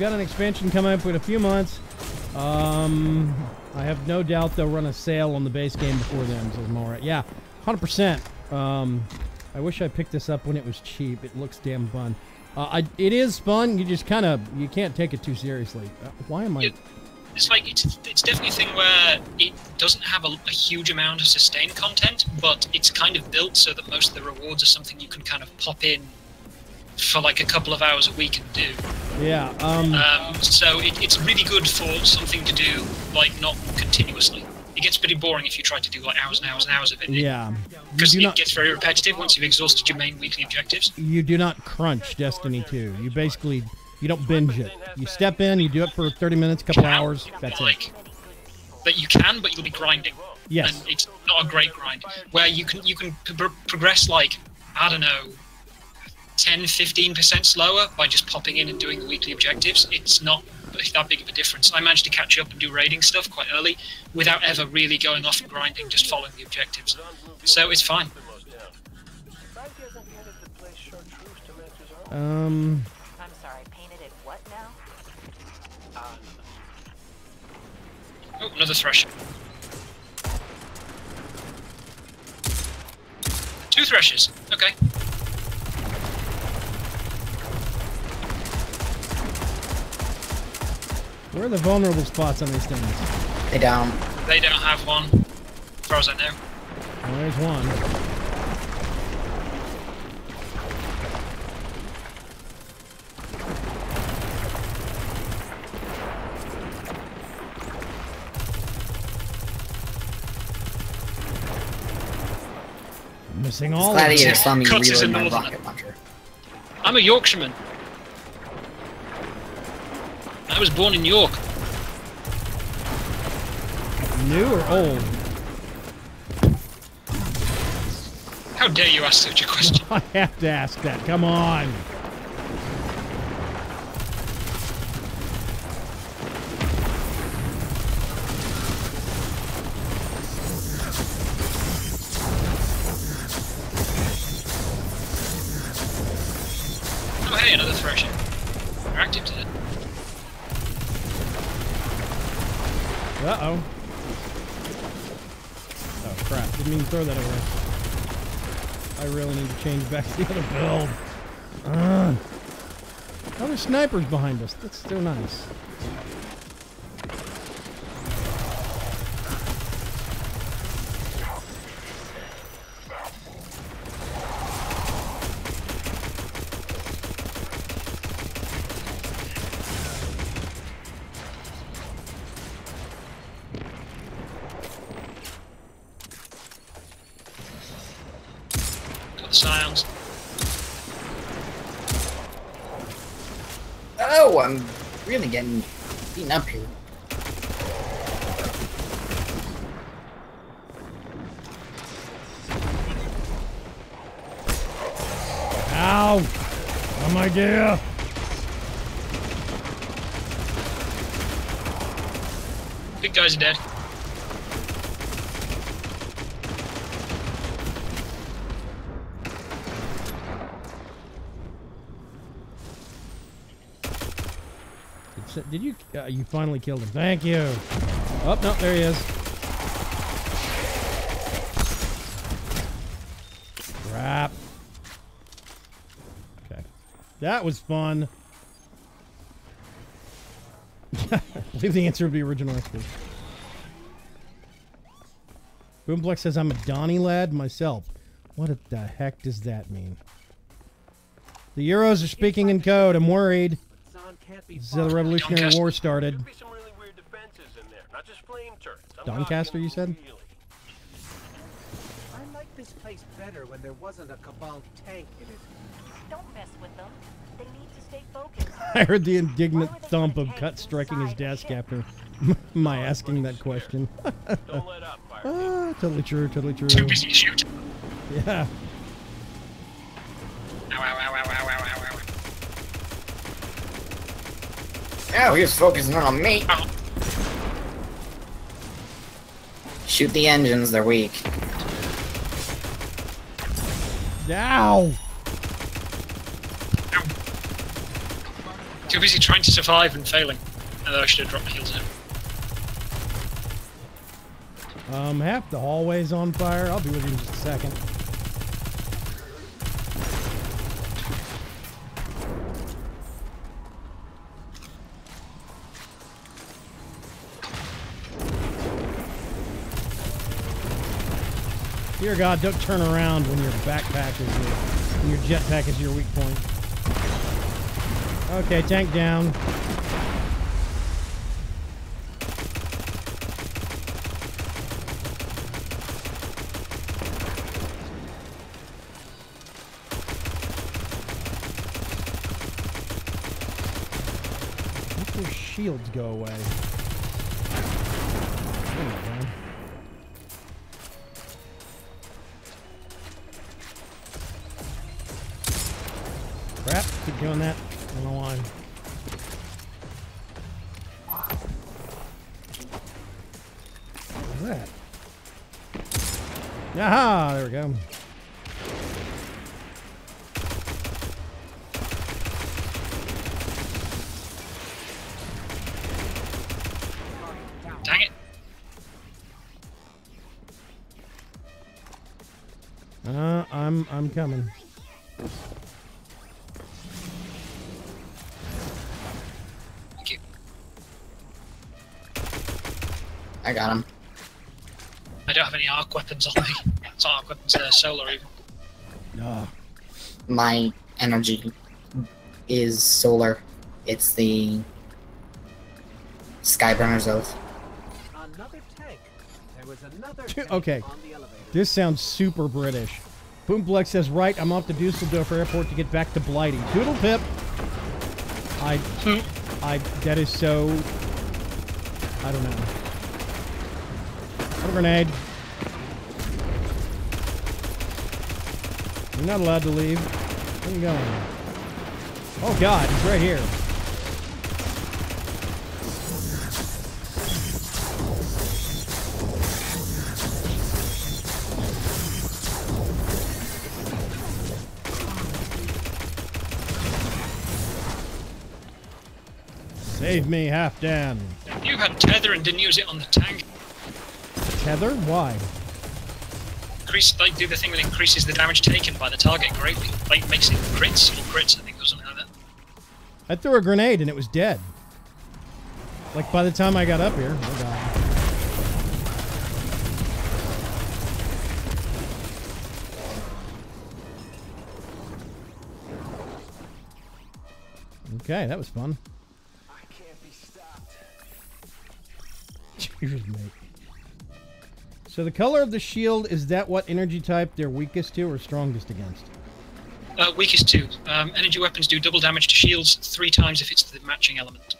Got an expansion coming up in a few months. Um, I have no doubt they'll run a sale on the base game before then, says Mora. Yeah, 100%. Um, I wish I picked this up when it was cheap. It looks damn fun. Uh, I, it is fun. You just kind of you can't take it too seriously. Uh, why am I? It's like it's, it's definitely a thing where it doesn't have a, a huge amount of sustained content, but it's kind of built so that most of the rewards are something you can kind of pop in for like a couple of hours a week and do. Yeah. Um. Um, so it, it's really good for something to do, like not continuously. It gets pretty boring if you try to do like hours and hours and hours of it. yeah. Because it not. gets very repetitive once you've exhausted your main weekly objectives. You do not crunch Destiny 2. You basically you don't binge it. You step in, you do it for 30 minutes, a couple hours. That's it. like that you can, but you'll be grinding. Yes. And it's not a great grind where you can you can pro- progress like I don't know 10 15% slower by just popping in and doing the weekly objectives. It's not that big of a difference. I managed to catch up and do raiding stuff quite early without ever really going off and grinding, just following the objectives. So it's fine. Um. I'm sorry, painted it what now? Oh, another thresher. Two threshers. Okay. Where are the vulnerable spots on these things? They down. They don't have one, as far as I know. Well, there's one. Missing all of Gladiator them. saw me Cuts is a my rocket launcher. I'm a Yorkshireman. I was born in York. New or old? How dare you ask such a question? I have to ask that. Come on. Oh, hey, another thresher. They're active today. Uh oh. Crap! Didn't mean to throw that away. I really need to change back to the other build. Oh, there's snipers behind us. That's so nice. The scions. Oh, I'm really getting beaten up here. Ow! Oh my dear! Big guys are dead. Did, you? Uh, you finally killed him. Thank you. Oh no, there he is. Crap. Okay, that was fun. I believe the answer would be original recipe. Boomplex says I'm a Donny lad myself. What the heck does that mean? The Euros are speaking in code. I'm worried. The. Revolutionary Doncaster. War started. Be some really weird defenses in there, not just flame turrets. Doncaster, you said? I like this place better when there wasn't a Cabal tank in it. Don't mess with them. They need to stay focused. I heard the indignant thump of Cut striking his desk after my asking that question. Don't let up, fire. ah, totally true, totally Too true. busy shooting. Yeah. Oh, he was focusing on me. Ow. Shoot the engines, they're weak. Ow! Too busy trying to survive and failing. Although I should have dropped my heels in. Um, half the hallway's on fire. I'll be with you in just a second. Dear God, don't turn around when your backpack is your, when your jetpack is your weak point. Okay, tank down. Make their shields go away. It's not arc weapons, they're solar even. Ah, My energy is solar. It's the Skyburner's Oath. Another tank. There was another tank okay. on the elevator. this sounds super British. Boomplex says, right, I'm off to Dusseldorf Airport to get back to Blighty. Doodle pip. I, I, that is so, I don't know. What a grenade. You're not allowed to leave. Where are you going? Oh god, he's right here. Save me, half Dan. You had tether and didn't use it on the tank. Tether? Why? Increase, like, do the thing that increases the damage taken by the target greatly. Like, makes it crits or crits, I think, or something like that. I threw a grenade and it was dead. Like by the time I got up here, oh god. Okay, that was fun. I can't be stopped. Cheers, mate. So the color of the shield is that what energy type they're weakest to or strongest against? Uh, weakest to. Um, energy weapons do double damage to shields three times if it's the matching element.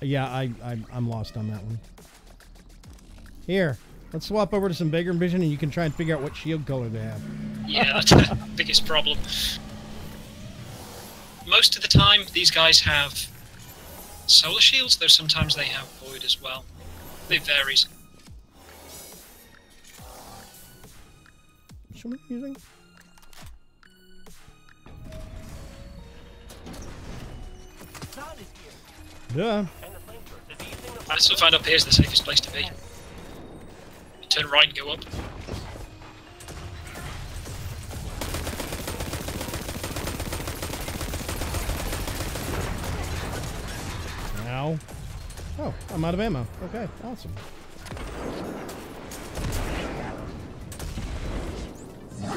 Yeah, I, I I'm lost on that one. Here, let's swap over to some bigger vision, and you can try and figure out what shield color they have. Yeah, that's the biggest problem. Most of the time, these guys have solar shields, though sometimes they have void as well. It varies. Is he using the I still find up here is the safest place to be. Turn right and go up. Ow. Oh, I'm out of ammo. Okay, awesome. Oh,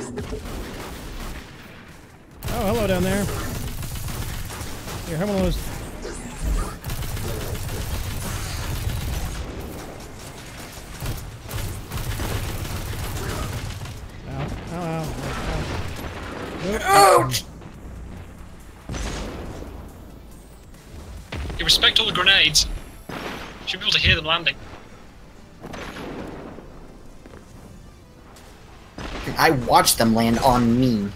hello down there. Here, have one of those. Ow, ow, ow, ow. Ouch! You respect all the grenades. You Should be able to hear them landing. I watched them land on me.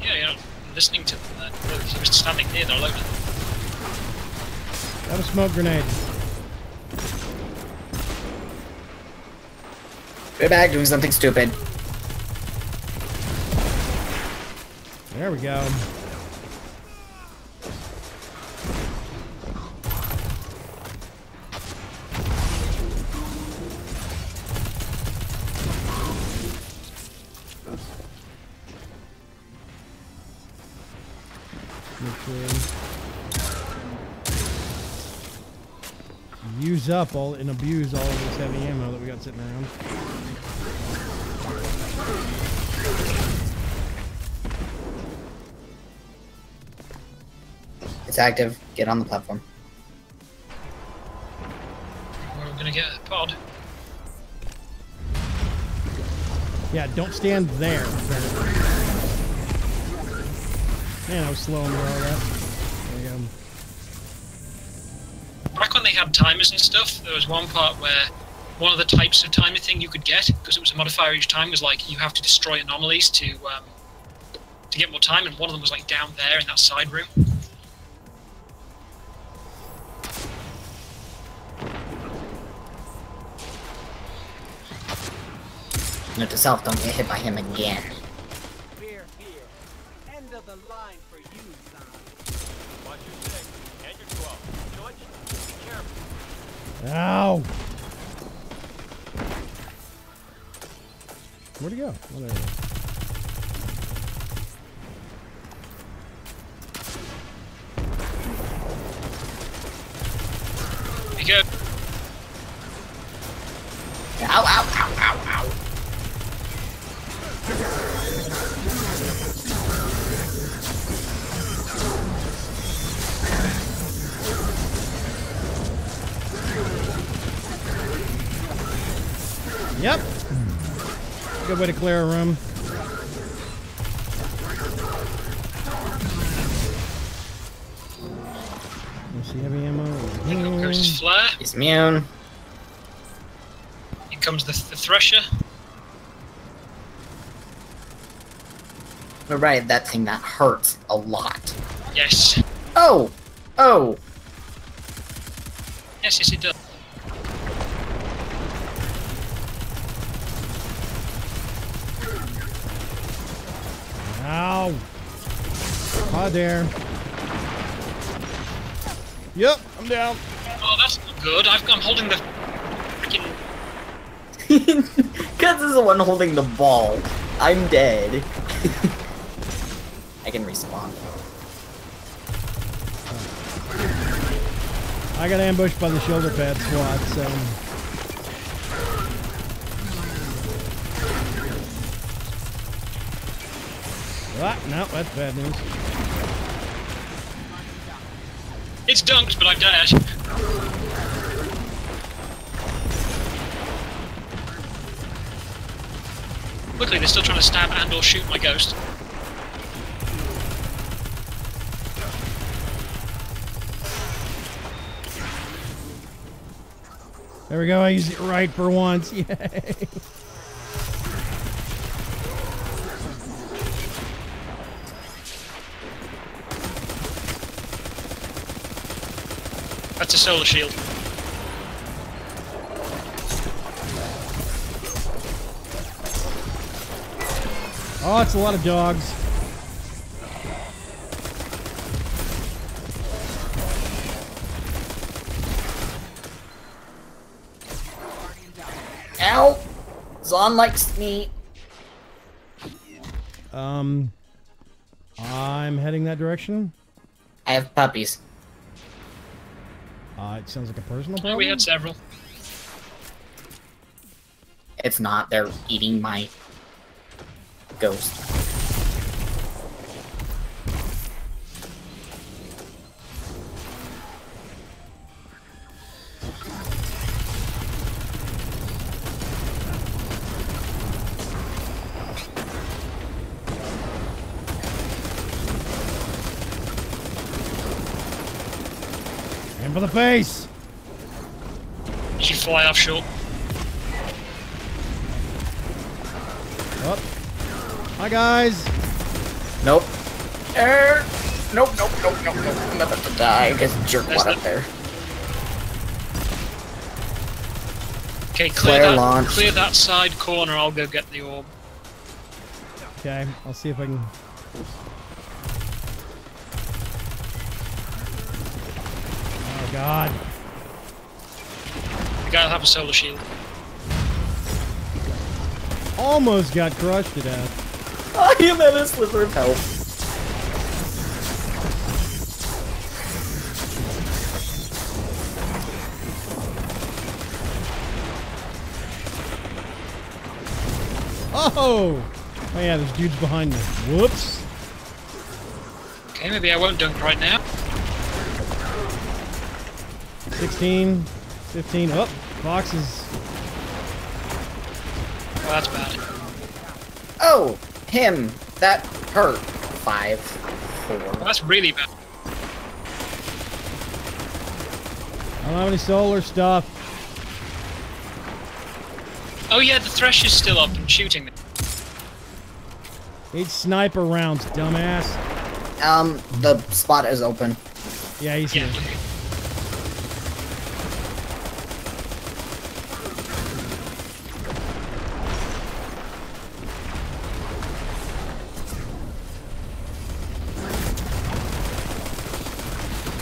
Yeah, you're not listening to them. Uh, you're just standing near their loader. Got a smoke grenade. We're back doing something stupid. There we go. Use up all and abuse all of this heavy ammo that we got sitting around. It's active. Get on the platform. We're gonna get a pod. Yeah, don't stand there. Man, I was slow under all that. Back when they had timers and stuff, there was one part where one of the types of timer thing you could get, because it was a modifier each time, was like you have to destroy anomalies to um, to get more time, and one of them was like down there in that side room. Note to self, don't get hit by him again. Ow! Where'd he go? Oh, there he is. There you Good way to clear a room. Let's see heavy ammo. Up goes his flare. He's immune. Here comes the, the thresher. But right, that thing that hurts a lot. Yes. Oh! Oh! Yes, yes, it does. Ow! Hi there. Yep, I'm down. Oh, that's not good. I've, I'm holding the freaking. Cuz is the one holding the ball. I'm dead. I can respawn. I got ambushed by the shoulder pad squad, so. Ah, no, that's bad news. It's dunked, but I'm dead. Luckily, they're still trying to stab and or shoot my ghost. There we go. I used it right for once. Yay. That's a solar shield. Oh, it's a lot of dogs. Ow! Zon likes me. Um, I'm heading that direction. I have puppies. Uh, it sounds like a personal Oh, problem. we had several. It's not. They're eating my ghost. The face. Did you fly off short? Up. Hi guys. Nope. Er, nope, nope, nope, nope, nope. I'm about to die because jerk There's what up the- there. Okay, clear Flare that, launch. clear that side corner. I'll go get the orb. Okay, I'll see if I can. God. The guy will have a solar shield. Almost got crushed to death. I am at a slither of health. Oh! Oh yeah, there's dudes behind me. Whoops. Okay, maybe I won't dunk right now. 16, 15. Oh, boxes. Oh, that's bad. Oh, him. That hurt. Five, four. Well, that's really bad. I don't have any solar stuff. Oh yeah, the thresh is still up and shooting. them. Need sniper rounds, dumbass. Um, the spot is open. Yeah, he's Yeah. here.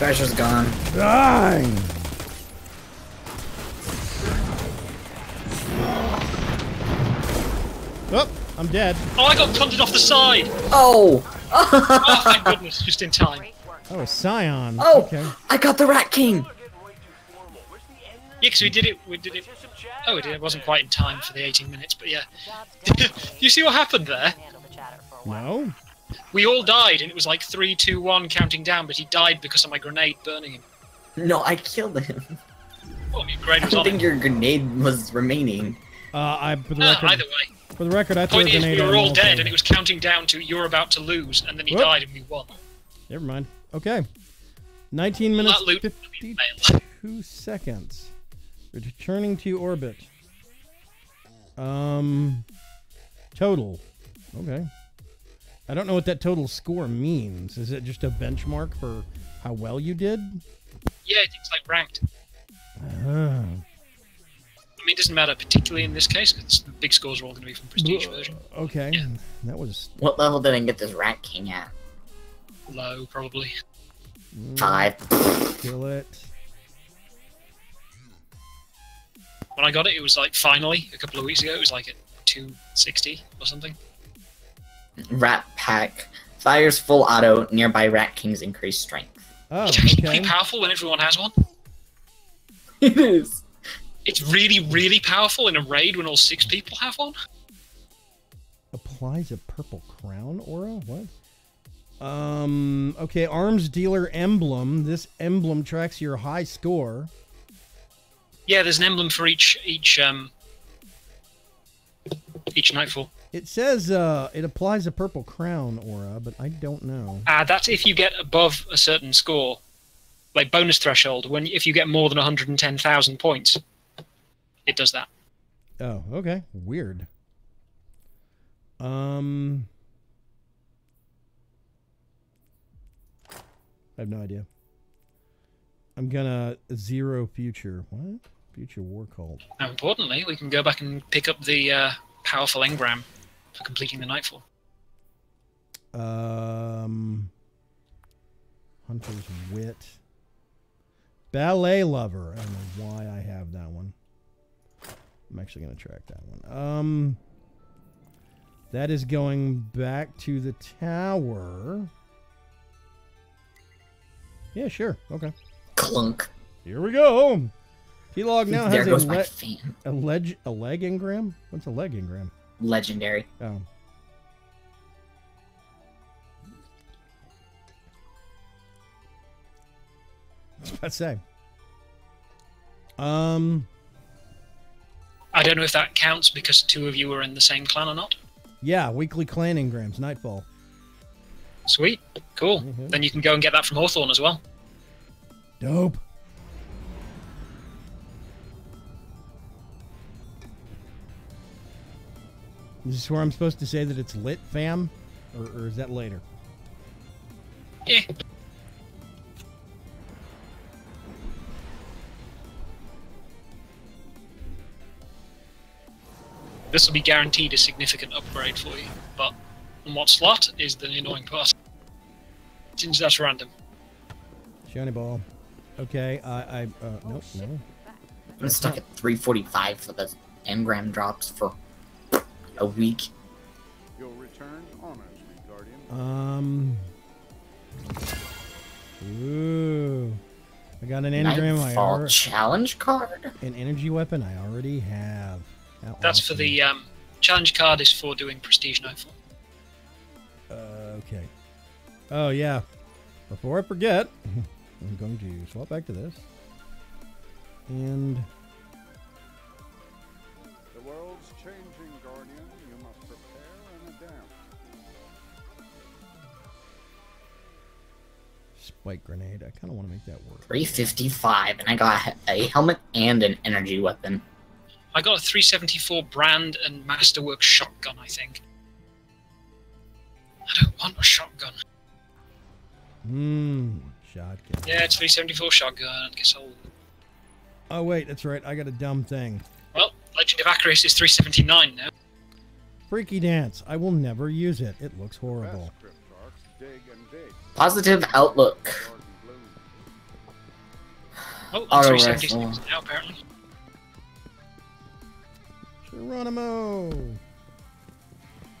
Thrasher's gone. Die! Oh, I'm dead. Oh, I got punted off the side. Oh! Oh, thank goodness, just in time. Oh, Scion. Oh! Okay. I got the Rat King! Yeah, because we did it. We did it. Oh, we did. It wasn't quite in time for the 18 minutes, but yeah. you see what happened there? No? We all died, and it was like three, two, one, counting down. But he died because of my grenade burning him. No, I killed him. Oh, your grenade I was don't on think him. your grenade was remaining. Uh, I, for the No, record, either way. for the record, I threw a Point is, we were all also. dead, and it was counting down to you're about to lose, and then he Whoop. died, and we won. Never mind. Okay. 19 minutes, That loot- 52 seconds. Returning to orbit. Um, total. Okay. I don't know what that total score means. Is it just a benchmark for how well you did? Yeah, it's like ranked. Ah. I mean, it doesn't matter, particularly in this case, because the big scores are all going to be from prestige version. Okay. yeah. That was What level did I get this Rat King at? Low, probably. Five. kill it. When I got it, it was like finally a couple of weeks ago. It was like at 260 or something. Rat pack fires full auto. Nearby rat kings increase strength. Oh, It's actually okay. pretty powerful when everyone has one. It is. It's really, really powerful in a raid when all six people have one. Applies a purple crown aura? What? Um, okay, arms dealer emblem. This emblem tracks your high score. Yeah, there's an emblem for each each um each nightfall. It says uh, it applies a purple crown aura, but I don't know. Uh, that's if you get above a certain score, like bonus threshold. When if you get more than 110,000 points, it does that. Oh, okay. Weird. Um, I have no idea. I'm gonna zero future. What? Future war cult. Now, importantly, we can go back and pick up the uh, powerful engram for completing the nightfall. Um, Hunter's wit. Ballet lover. I don't know why I have that one. I'm actually gonna track that one. Um, that is going back to the tower. Yeah, sure. Okay. Clunk. Here we go. T-Log now There has a, goes le- a leg a leg engram. What's a leg engram? Legendary. Oh. What's that say? Um. I don't know if that counts because two of you are in the same clan or not. Yeah, weekly clan engrams, Nightfall. Sweet, cool. Then you can go and get that from Hawthorne as well. Dope. Is this where I'm supposed to say that it's lit, fam? Or, or is that later? Yeah. This will be guaranteed a significant upgrade for you, but on what slot is the annoying part. Since that's random. Shiny ball. Okay, I, I, uh, nope, no. I'm stuck at 345 for the engram drops for a week. You'll return honestly, Guardian. Um. Ooh. I got an engram. I Nightfall already, challenge card. an energy weapon I already have. How That's for awesome. the um, challenge card is for doing prestige nightfall. Uh, okay. Oh yeah. Before I forget, I'm going to swap back to this. And spike grenade. I kind of want to make that work. 355, and I got a helmet and an energy weapon. I got a 374 brand and masterwork shotgun, I think. I don't want a shotgun. Hmm. Shotgun. Yeah, it's 374 shotgun. I guess I'll. Oh wait, that's right. I got a dumb thing. Well, Legend of Acrius is 379 now. Freaky dance. I will never use it. It looks horrible. Positive outlook. Garden bloom. Oh, Auto it's 376 rifle. now, apparently. Geronimo.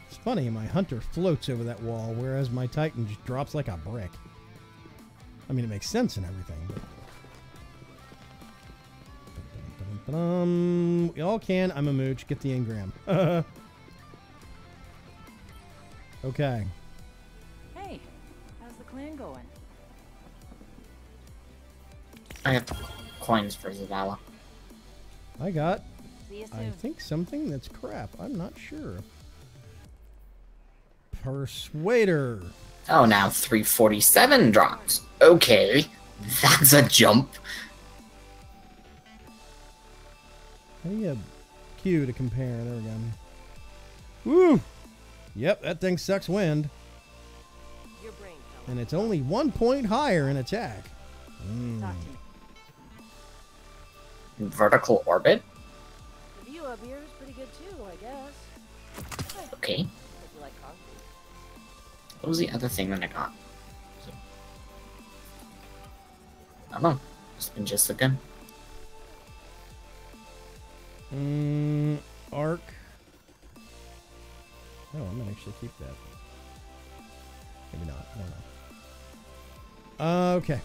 It's funny. My hunter floats over that wall, whereas my titan just drops like a brick. I mean, it makes sense and everything. But... Um, we all can. I'm a mooch. Get the engram. okay. Hey, how's the clan going? I have coins for Zavala. I got, I think, something that's crap. I'm not sure. Persuader. Oh, now 347 drops. Okay, that's a jump. How do you Q to compare? There we go. Woo! Yep, that thing sucks wind. Your brain power. And it's only one point higher in attack. Mm. Talk to me. Vertical orbit. The view up here is pretty good too, I guess. Okay. if you like concrete. What was the other thing that I got? I don't know. It's been just a gun. Mm, arc. Oh, I'm gonna actually keep that. Maybe not. I don't know. Uh, okay.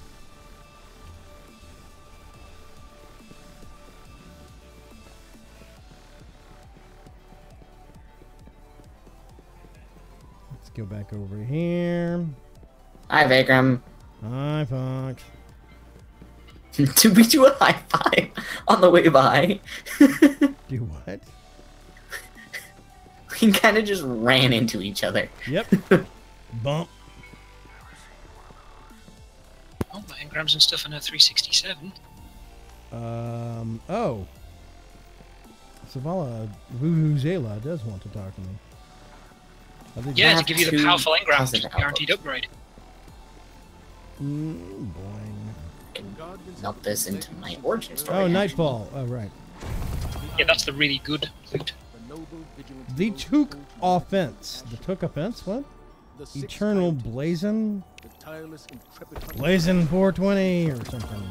Let's go back over here. Hi, Vikram. Hi, Fox. Did we do a high five on the way by? Do what? We kind of just ran into each other. Yep. Bump. My engrams and stuff on a 367. Um. Oh. Zavala Vuvuzela does want to talk to me. I think Yeah, to give you the two powerful engrams, positive guaranteed upgrade. Mm, boing. Melt this into my origin story. Oh. Nightfall. Oh, right. Yeah, that's the really good loot. The Took offense. The Took offense? What? Eternal Blazon? Blazon 420 or something.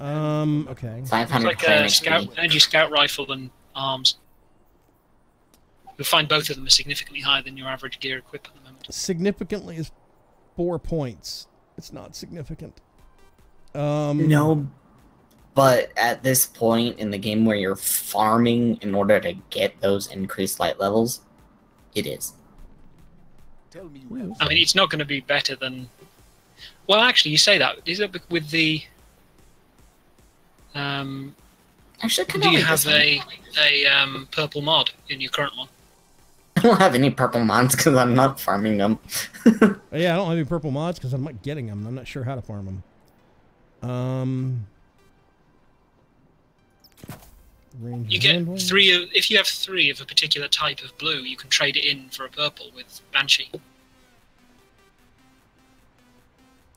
Um, okay. It's 500 like claim a scout, energy scout rifle and arms. You'll find both of them are significantly higher than your average gear equip at the moment. Significantly is four points. It's not significant. Um, No, but at this point in the game where you're farming in order to get those increased light levels, it is. I mean, it's not going to be better than. Well, actually, you say that. Is it with the? Um, Actually, I kind do of you have a a um, purple mod in your current one? I don't have any purple mods because I'm not farming them. Yeah, I don't have any purple mods because I'm not getting them. I'm not sure how to farm them. Um, range You get handling? three of if you have three of a particular type of blue, you can trade it in for a purple with Banshee.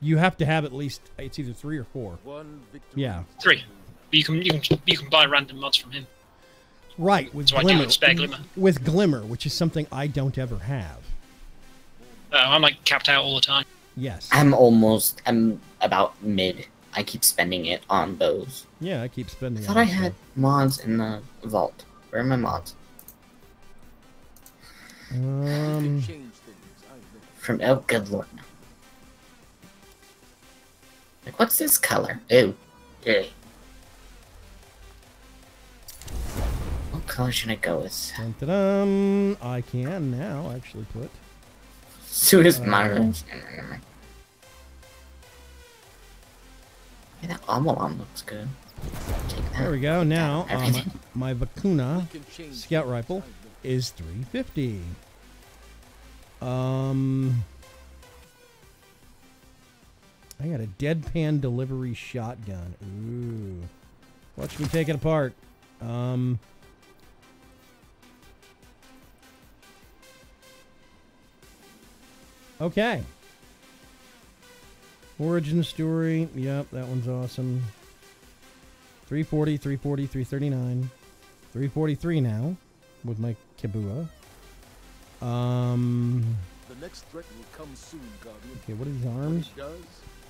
You have to have at least it's either three or four. one victory. Yeah, Three. But you can you can you can buy random mods from him. right. With That's what I do glimmer, with Spare Glimmer. with glimmer, which is something I don't ever have. Uh, I'm like capped out all the time. Yes. I'm almost, I'm about mid. I keep spending it on those. Yeah, I keep spending. I thought I had mods in the vault. Where are my mods? Um, Change things. I know. From oh, good lord. Like, what's this color? Ew. Ew. What color should I go with? dun, dun, dun. I can now actually put. Suez Uh, Mars. Yeah, that Avalon looks good. Take that. There we go. Now um, my Vacuna scout rifle is 350. Um, I got a deadpan delivery shotgun. Ooh, watch me take it apart. Um, okay. Origin story. Yep, that one's awesome. 340, 340, 339. 343 now with my Kibua. Um, The next threat will come soon, Guardian. okay, what are these arms? does,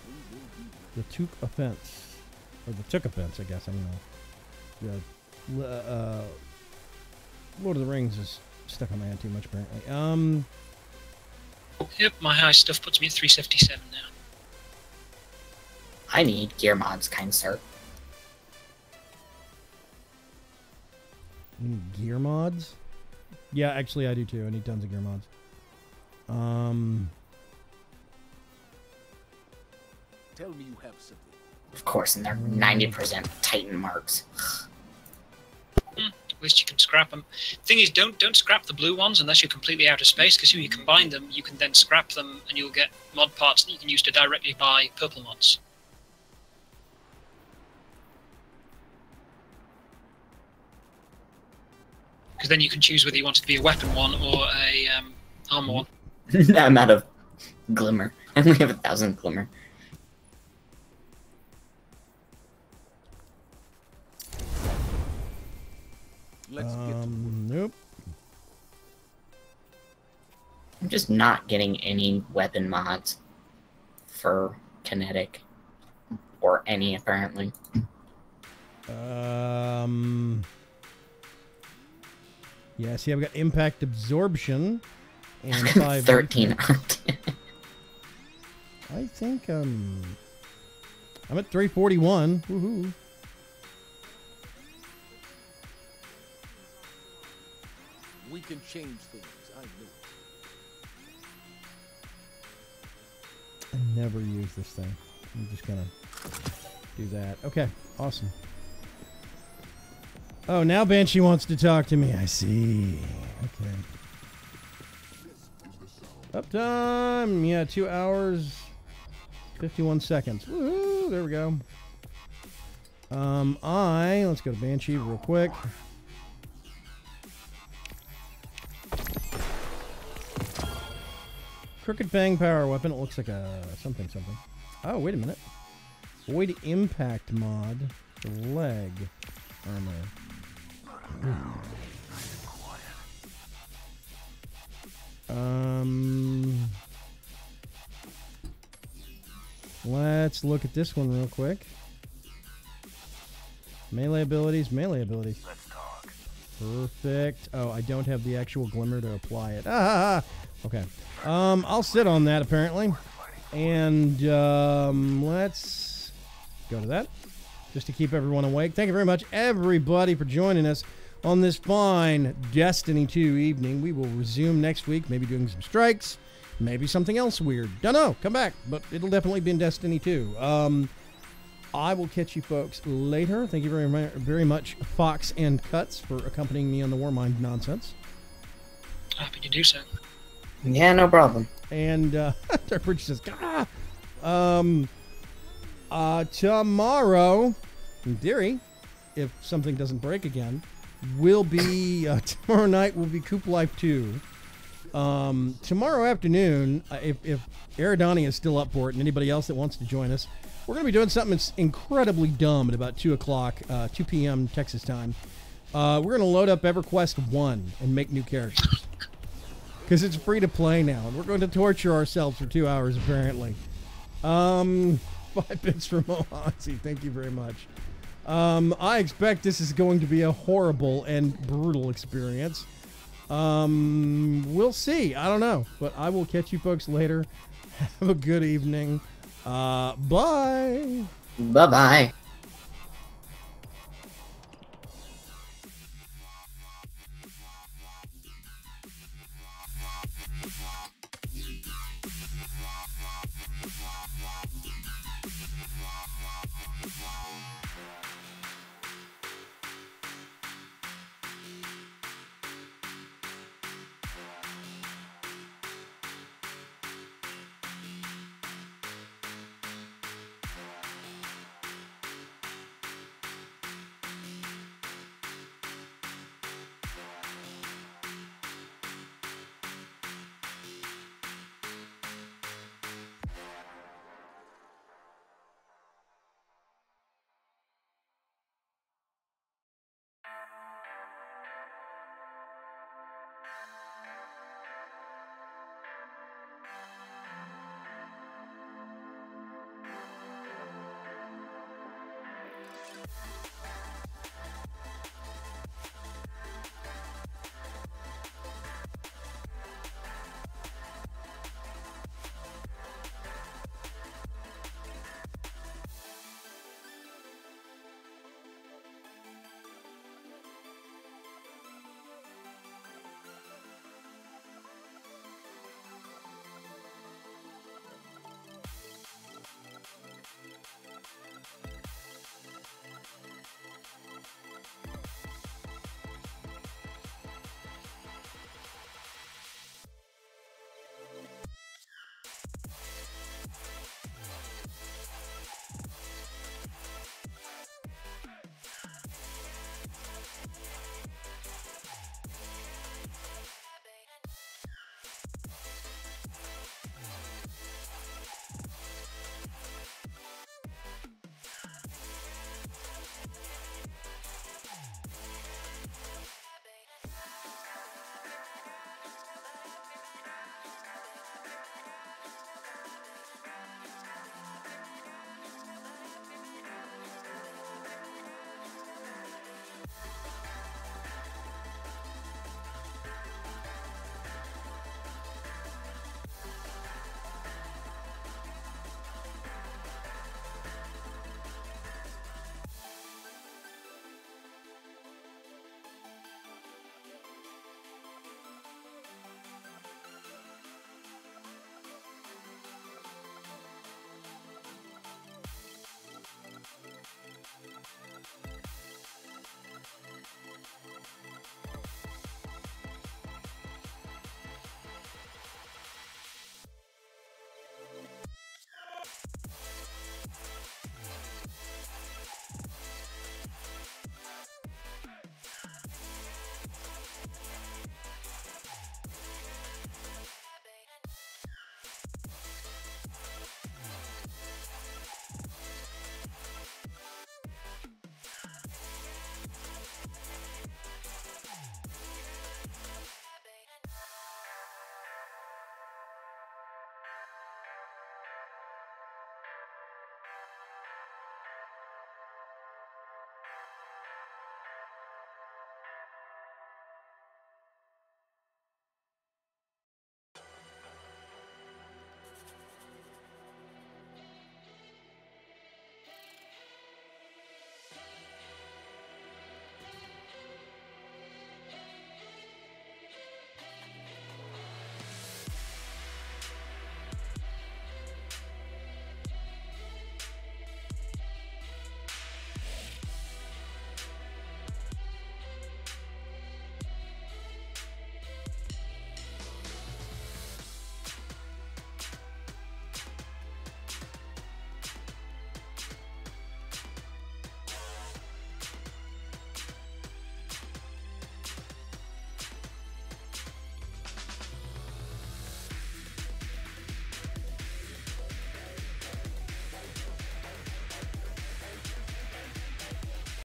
we will be The Took offense, or the Took offense, I guess. I don't know. The uh, Lord of the Rings is stuck on my head too much apparently. Um, Yep, my high stuff puts me at 377 now. I need gear mods, kind sir. you need gear mods. Yeah, actually, I do too. I need tons of gear mods. Um, Tell me you have something. Of course, and they're 90% Titan marks. At least you can scrap them. Thing is, don't don't scrap the blue ones unless you're completely out of space, because when you combine them, you can then scrap them, and you'll get mod parts that you can use to directly buy purple mods. Because then you can choose whether you want it to be a weapon one or a um, armor one. I'm out of glimmer. I only have a thousand glimmer. Let's get to um, nope. I'm just not getting any weapon mods for kinetic. Or any, apparently. Um, Yeah, see, I've got impact absorption and five. 13 I think um, I'm at 341. Woohoo! We can change things. I know. I never use this thing. I'm just gonna do that. Okay, awesome. Oh, now Banshee wants to talk to me. I see. Okay. Uptime. Yeah, two hours, 51 seconds. Woohoo! There we go. Um, I let's go to Banshee real quick. Crooked Fang power weapon. It looks like a something something. Oh, wait a minute. Void impact mod. Leg armor. Um. Let's look at this one real quick. Melee abilities, melee abilities. Perfect. Oh, I don't have the actual glimmer to apply it. Ah, okay. Um, I'll sit on that apparently, and um, let's go to that just to keep everyone awake. Thank you very much, everybody, for joining us on this fine Destiny 2 evening. We will resume next week, maybe doing some strikes, maybe something else weird. Don't know. Come back, but it'll definitely be in Destiny 2. Um, I will catch you folks later. Thank you very, very much, Fox and Cuts, for accompanying me on the Warmind nonsense. Happy to do so. Yeah, no problem. And uh, Darkbridge says, "Ah." Um, uh, tomorrow, in theory, if something doesn't break again, will be uh, tomorrow night. Will be Coop Life Two. Um, tomorrow afternoon, uh, if if Eridani is still up for it, and anybody else that wants to join us, we're going to be doing something that's incredibly dumb at about two o'clock, uh, two p.m. Texas time. Uh, we're going to load up EverQuest One and make new characters because it's free to play now, and we're going to torture ourselves for two hours apparently. Um, five bits from Mohansi. Thank you very much. Um, I expect this is going to be a horrible and brutal experience. Um, we'll see. I don't know, but I will catch you folks later. Have a good evening. Uh, bye. Bye bye.